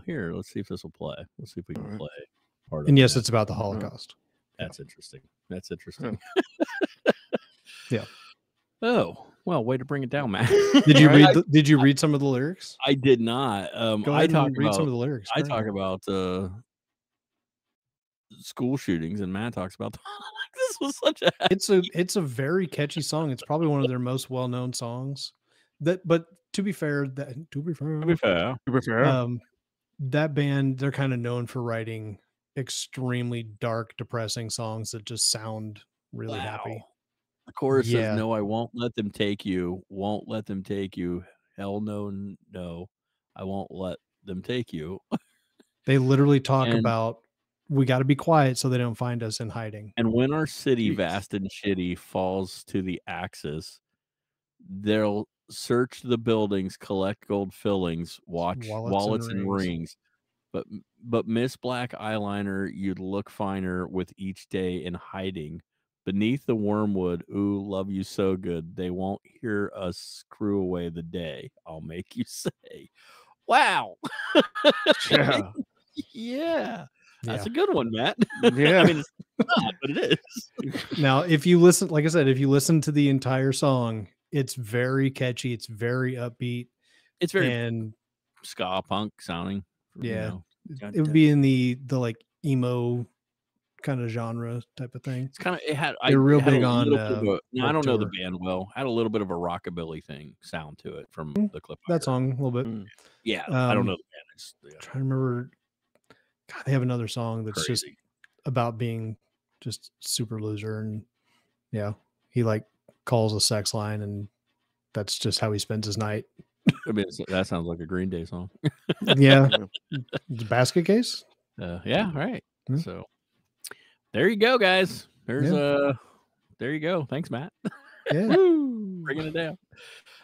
S2: Uh, here, let's see if this will play. Let's see if we can
S3: Alright.
S2: play part of
S4: And yes,
S2: that.
S4: it's about the Holocaust.
S2: That's interesting. That's interesting.
S4: Yeah.
S2: Oh well, way to bring it down, Matt.
S4: Did you read the, did you read some of the lyrics?
S2: I did not. Um,
S4: Go
S2: I
S4: ahead
S2: talk
S4: and read
S2: about
S4: some of the lyrics.
S2: I talk
S4: ahead.
S2: about uh school shootings, and Matt talks about this was such a
S4: it's a it's a very catchy song. It's probably one of their most well known songs. That but to be fair, that to be fair,
S2: to be fair.
S3: To be fair,
S4: um that band they're kind of known for writing extremely dark depressing songs that just sound really happy
S2: Wow. The chorus
S4: Yeah.
S2: says, "No, I won't let them take you. Won't let them take you. Hell no, no, I won't let them take you."
S4: they literally talk
S2: And-
S4: about we got to be quiet so they don't find us in hiding
S2: And when our city,
S3: Jeez.
S2: vast and shitty, falls to the axis, they'll search the buildings, collect gold fillings, watch
S4: Wallets
S2: wallets,
S4: and
S2: and,
S4: rings.
S2: rings. But but Miss Black eyeliner, you'd look finer with each day in hiding. Beneath the wormwood, ooh, love you so good. They won't hear us screw away the day. I'll make you say, Wow.
S3: Yeah.
S2: yeah. That's
S4: Yeah.
S2: a good one, Matt.
S3: Yeah.
S2: I mean, it's not, but it is.
S4: Now, if you listen, like I said, if you listen to the entire song, it's very catchy. It's very upbeat,
S2: It's very
S4: and
S2: ska punk sounding. you
S4: Yeah.
S2: know.
S4: it would be in the the like emo kind of genre type of thing.
S2: It's kind of it had.
S4: They're real
S2: had
S4: big on, uh,
S2: a- now, I don't know the band well. Had a little bit of a rockabilly thing sound to it from
S4: Mm,
S2: the clip. I
S4: That
S2: heard.
S4: song a little bit.
S3: Mm.
S2: Yeah, I don't
S4: um,
S2: know the band. It's, yeah,
S4: trying to remember. God, they have another song that's just about being just super loser and yeah, he like calls a sex line and that's just how he spends his night.
S2: I mean, that sounds like a Green Day song.
S4: Yeah, the basket case.
S2: Uh, yeah, right.
S4: Yeah.
S2: So there you go, guys. There's
S4: Yeah.
S2: uh there you go. Thanks, Matt.
S4: Yeah,
S2: bringing it down.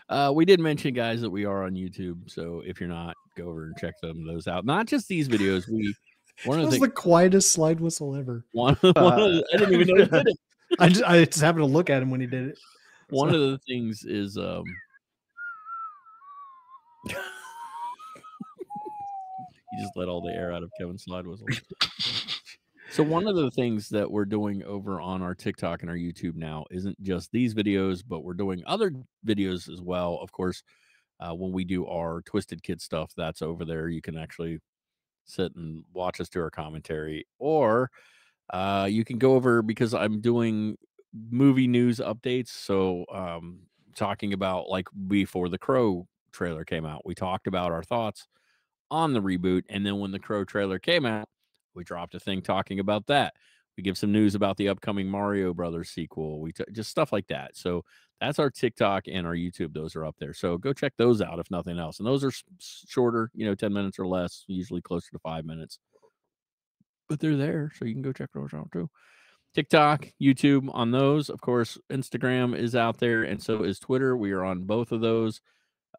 S2: Uh, we did mention, guys, that we are on YouTube. So if you're not, go over and check them those out. Not just these videos. We one of the,
S4: the quietest slide whistle ever.
S2: one, one of the- I didn't even know he did it.
S4: I just, I just happened to look at him when he did it.
S2: One
S4: So-
S2: of the things is um you just let all the air out of Kevin's slide whistle. So one of the things that we're doing over on our TikTok and our YouTube now isn't just these videos, but we're doing other videos as well. Of course, uh, when we do our Twisted Kid stuff, that's over there. You can actually sit and watch us do our commentary, or uh, you can go over because I'm doing movie news updates. So, um, talking about like before the Crow trailer came out, we talked about our thoughts on the reboot, and then when the Crow trailer came out, we dropped a thing talking about that. We give some news about the upcoming Mario Brothers sequel. We t- just stuff like that. So that's our TikTok and our YouTube. Those are up there. So go check those out if nothing else. And those are shorter, you know, 10 minutes or less, usually closer to five minutes. But they're there. So you can go check those out too. TikTok, YouTube on those. Of course, Instagram is out there and so is Twitter. We are on both of those.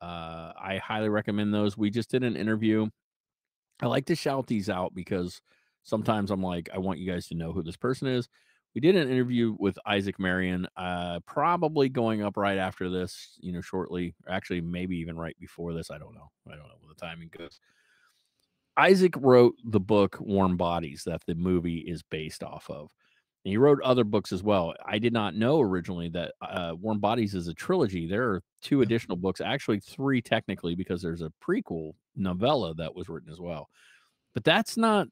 S2: Uh, I highly recommend those. We just did an interview. I like to shout these out because sometimes I'm like, I want you guys to know who this person is. We did an interview with Isaac Marion, uh, probably going up right after this, you know, shortly. Actually, maybe even right before this. I don't know. I don't know where the timing goes. Isaac wrote the book Warm Bodies that the movie is based off of. And he wrote other books as well. I did not know originally that uh, Warm Bodies is a trilogy. There are two additional books, actually three technically, because there's a prequel novella that was written as well. But that's not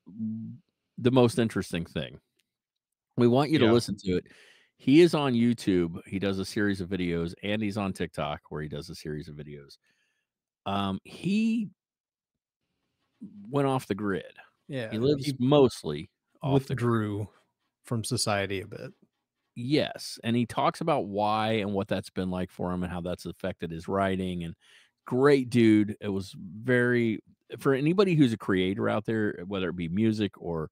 S2: the most interesting thing. We want you to
S3: Yeah.
S2: listen to it. He is on YouTube. He does a series of videos, and he's on TikTok where he does a series of videos. Um, he went off the grid.
S4: Yeah,
S2: He lives
S4: he
S2: mostly off the grid.
S4: withdrew from society a bit.
S2: Yes, and he talks about why and what that's been like for him and how that's affected his writing and great dude. It was very for anybody who's a creator out there, whether it be music or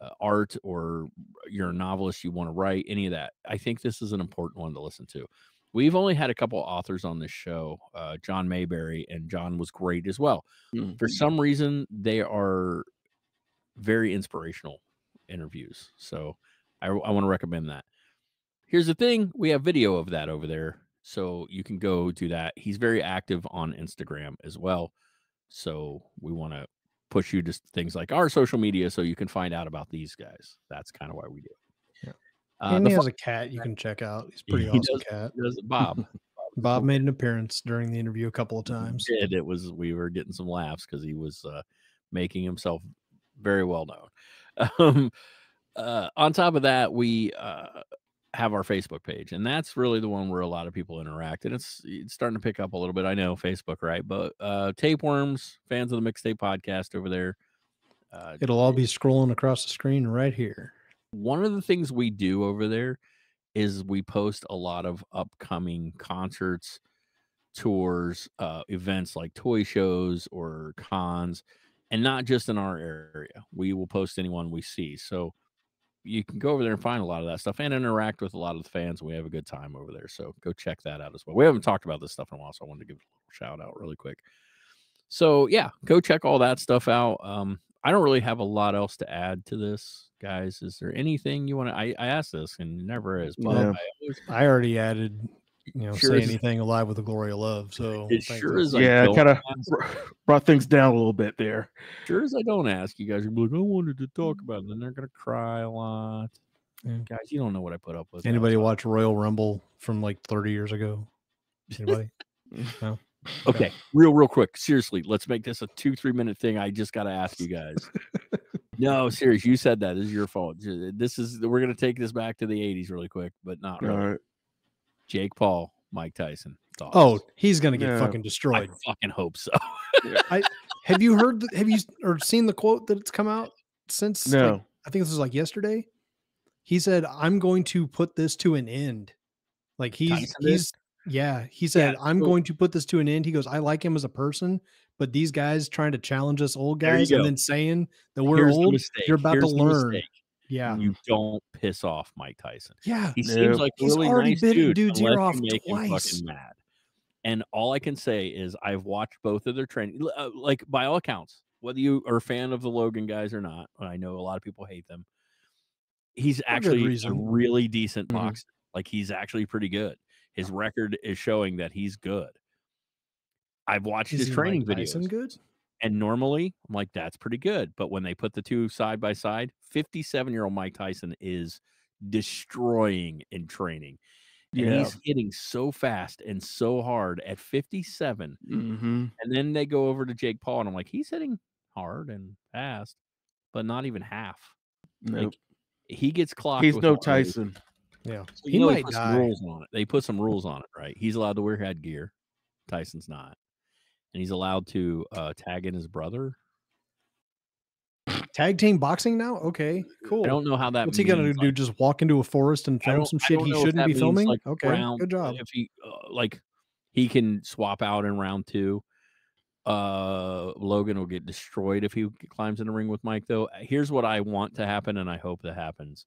S2: uh, art or you're a novelist, you want to write any of that. I think this is an important one to listen to. We've only had a couple authors on this show, uh, John Mayberry, and John was great as well.
S3: Mm.
S2: For some reason, they are very inspirational interviews. So I, I want to recommend that. Here's the thing we have video of that over there. So you can go do that. He's very active on Instagram as well. So we want to push you to things like our social media so you can find out about these guys. That's kind of why we do it.
S4: Yeah.
S2: Uh,
S4: and he has a cat you can check out. He's pretty
S2: He
S4: awesome
S2: does-
S4: cat.
S2: does- Bob.
S4: Bob made an appearance during the interview a couple of times.
S2: did. It was we were getting some laughs because he was uh, making himself very well known. Um, uh, on top of that, we uh, have our Facebook page, and that's really the one where a lot of people interact, and it's it's starting to pick up a little bit. I know Facebook, right? But uh, tapeworms, fans of the mixtape podcast over there. Uh,
S4: It'll all be scrolling across the screen right here.
S2: one of the things we do over there is we post a lot of upcoming concerts, tours, uh, events like toy shows or cons, and not just in our area. We will post anyone we see. So you can go over there and find a lot of that stuff and interact with a lot of the fans. We have a good time over there. So go check that out as well. We haven't talked about this stuff in a while, so I wanted to give a little shout out really quick. So yeah, go check all that stuff out. Um, I don't really have a lot else to add to this, guys. Is there anything you want to? I, I asked this and never is. But
S3: Yeah.
S2: I always,
S4: I already added, you know,
S2: Sure
S4: say
S2: is-
S4: anything alive with the glory of love. So
S2: it sure
S4: you.
S2: as I
S3: yeah,
S2: don't
S3: kind of brought things down a little bit there.
S2: sure as I don't ask you guys, are like, I wanted to talk mm-hmm. about it. And then they're gonna cry a lot.
S4: Yeah.
S2: Guys, you don't know what I put up with.
S4: Anybody
S2: outside.
S4: watch Royal Rumble from like 30 years ago? Anybody? no.
S2: Okay, real, real quick. Seriously, let's make this a two, three minute thing. I just got to ask you guys. no, serious. You said that. This is your fault. This is, we're going to take this back to the 80s really quick, but not
S3: All
S2: really.
S3: right.
S2: Jake Paul, Mike Tyson. Thoughts?
S4: Oh, he's gonna get
S3: Yeah.
S4: fucking destroyed.
S2: I fucking hope so.
S4: Have you heard? The, have you or seen the quote that's come out since? like,
S3: No.
S4: I think this was like yesterday. He said, "I'm going to put this to an end." Like he's
S2: Tyson did?
S4: he's yeah. He said, "I'm
S2: so-
S4: going to put this to an end." He goes, "I like him as a person, but these guys trying to challenge us old guys and
S2: go.
S4: then saying that we're
S2: Here's
S4: old, you're about
S2: Here's
S4: to learn."
S2: mistake.
S4: Yeah,
S2: You don't piss off Mike Tyson.
S4: yeah.
S2: He
S3: Nope.
S2: seems like
S4: He's
S2: really
S4: already
S2: nice
S4: bit a
S2: dude,
S4: dude's ear
S2: unless
S4: off
S2: you make him
S4: twice.
S2: fucking mad. And all I can say is I've watched both of their training. uh, Like by all accounts, whether you are a fan of the Logan guys or not, I know a lot of people hate them. He's
S4: good
S2: actually a really decent
S3: Mhm.
S2: boxer. Like he's actually pretty good. His record is showing that he's good. I've watched
S4: Is
S2: his
S4: he
S2: training
S4: Mike Tyson
S2: videos,
S4: good?
S2: And normally I'm like, that's pretty good. But when they put the two side by side, 57 year old Mike Tyson is destroying in training. And
S3: Yeah.
S2: he's hitting so fast and so hard at 57.
S3: hmm
S2: And then they go over to Jake Paul, and I'm like, he's hitting hard and fast, but not even half.
S3: Nope.
S2: He gets clocked.
S3: He's no
S2: one of
S3: Tyson.
S4: Yeah,
S2: So
S4: he
S2: you know they
S4: might
S2: put some
S4: die.
S2: rules on it. They put some rules on it, right? He's allowed to wear headgear. Tyson's not. And he's allowed to uh, tag in his brother.
S4: Tag team boxing now? Okay, cool.
S2: I don't know how that
S4: What's he gonna do?
S2: like,
S4: just walk into a forest and film some shit he shouldn't be
S2: means,
S4: filming?
S2: like,
S4: okay,
S2: round-
S4: good job.
S2: If he uh, like, he can swap out in round two. Uh, Logan will get destroyed if he climbs in the ring with Mike. Though, here's what I want to happen, and I hope that happens.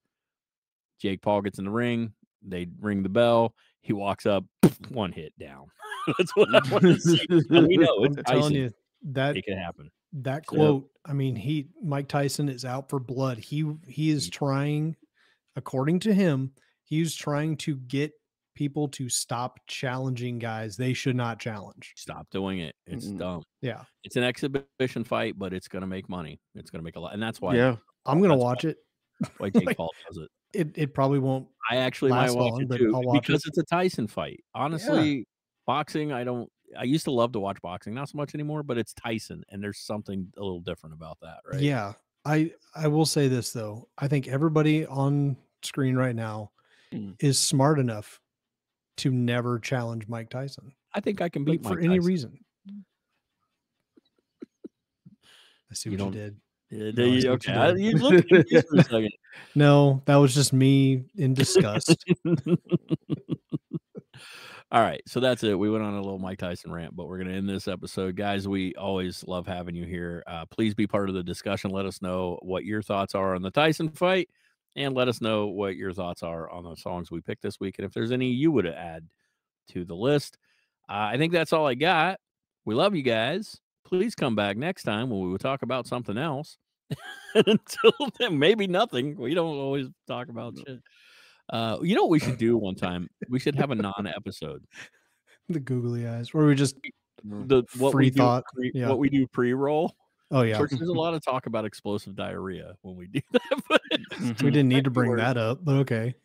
S2: Jake Paul gets in the ring. They ring the bell. He walks up, one hit down. That's what I want to see. And we know it's
S4: I'm telling
S2: Tyson.
S4: you that
S2: It can happen.
S4: that
S2: So-
S4: quote. I mean, he Mike Tyson is out for blood. He he is trying, according to him, he's trying to get people to stop challenging guys they should not challenge.
S2: Stop doing it. It's
S3: Mm-mm.
S2: dumb.
S4: Yeah,
S2: It's an exhibition fight, but it's gonna make money. It's gonna make a lot, and that's why.
S3: yeah.
S4: I'm gonna
S2: That's why-
S4: watch it.
S2: why Jake
S4: Like-
S2: Paul does it.
S4: It it probably won't.
S2: I actually might watch
S4: long,
S2: it too
S4: watch
S2: because
S4: it.
S2: it's a Tyson fight. Honestly, boxing, I don't. I used to love to watch boxing, not so much anymore. But it's Tyson, and there's something a little different about that, right?
S4: Yeah, I I will say this though. I think everybody on screen right now
S3: Mm.
S4: is smart enough to never challenge Mike Tyson.
S2: I think I can beat
S4: like for
S2: Mike
S4: any reason. I see what you
S2: don't-
S4: did.
S2: Yeah,
S4: No,
S2: you-
S4: you
S2: okay, I- you for a second.
S4: No, that was just me in disgust.
S2: All right, so that's it. We went on a little Mike Tyson rant, but we're going to end this episode, guys. We always love having you here. Uh, please be part of the discussion. Let us know what your thoughts are on the Tyson fight, and let us know what your thoughts are on the songs we picked this week, and if there's any you would add to the list. Uh, I think that's all I got. We love you guys. Please come back next time when we will talk about something else. Until then, maybe nothing. We don't always talk about shit. Uh, you know what we should do one time? We should have a non-episode.
S4: the googly eyes, where we just
S2: The what
S4: Free
S2: we do
S4: thought,
S2: pre,
S4: yeah.
S2: what we do pre-roll.
S4: oh yeah,
S2: there's a lot of talk about explosive diarrhea when we do that. But
S4: we didn't need to bring that up, but okay.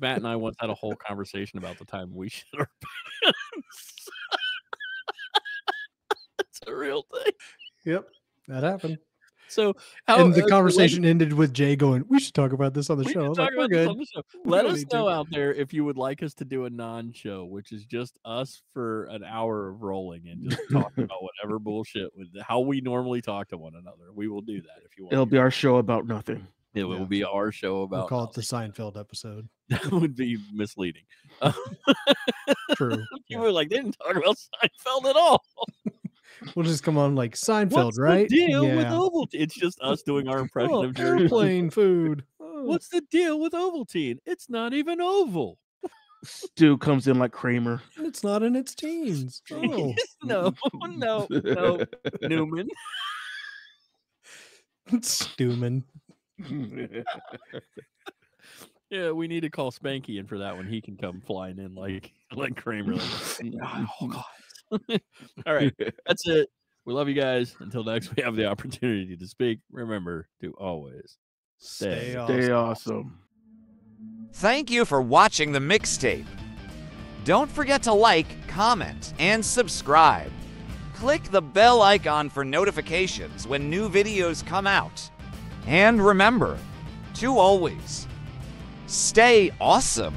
S2: Matt and I once had a whole conversation about the time we shit our pants. It's a real thing.
S4: yep, that happened.
S2: So, how,
S4: and the
S2: uh,
S4: conversation ended with Jay going, "We should talk about this on the
S2: We
S4: show." I
S2: can
S4: was
S2: talk
S4: like,
S2: about this
S4: good."
S2: on the show. Let us
S4: need to.
S2: know out there if you would like us to do a non-show, which is just us for an hour of rolling and just talk about whatever bullshit with how we normally talk to one another. We will do that if you want.
S3: It'll be our show about nothing.
S2: It will be our show about.
S4: We'll call it the. Seinfeld episode.
S2: That would be misleading.
S4: True.
S2: People are like, they didn't talk about Seinfeld at all.
S4: We'll just come on like Seinfeld,
S2: What's
S4: right?
S2: the deal with Ovaltine? It's just us doing our impression
S4: Oh,
S2: of Jerry.
S4: airplane food.
S2: What's the deal with Ovaltine? It's not even oval.
S3: Stu comes in like Kramer.
S4: It's not in its teens. Oh,
S2: no, no, no, Newman.
S4: it's Stuman.
S2: Yeah, we need to call Spanky in for that one. He can come flying in like like Kramer. Like, oh God! All right, that's it. We love you guys. Until next, we have the opportunity to speak. Remember to always
S4: Stay
S2: Stay
S4: awesome.
S3: Stay awesome.
S5: Thank you for watching the mixtape. Don't forget to like, comment, and subscribe. Click the bell icon for notifications when new videos come out. And remember to always stay awesome.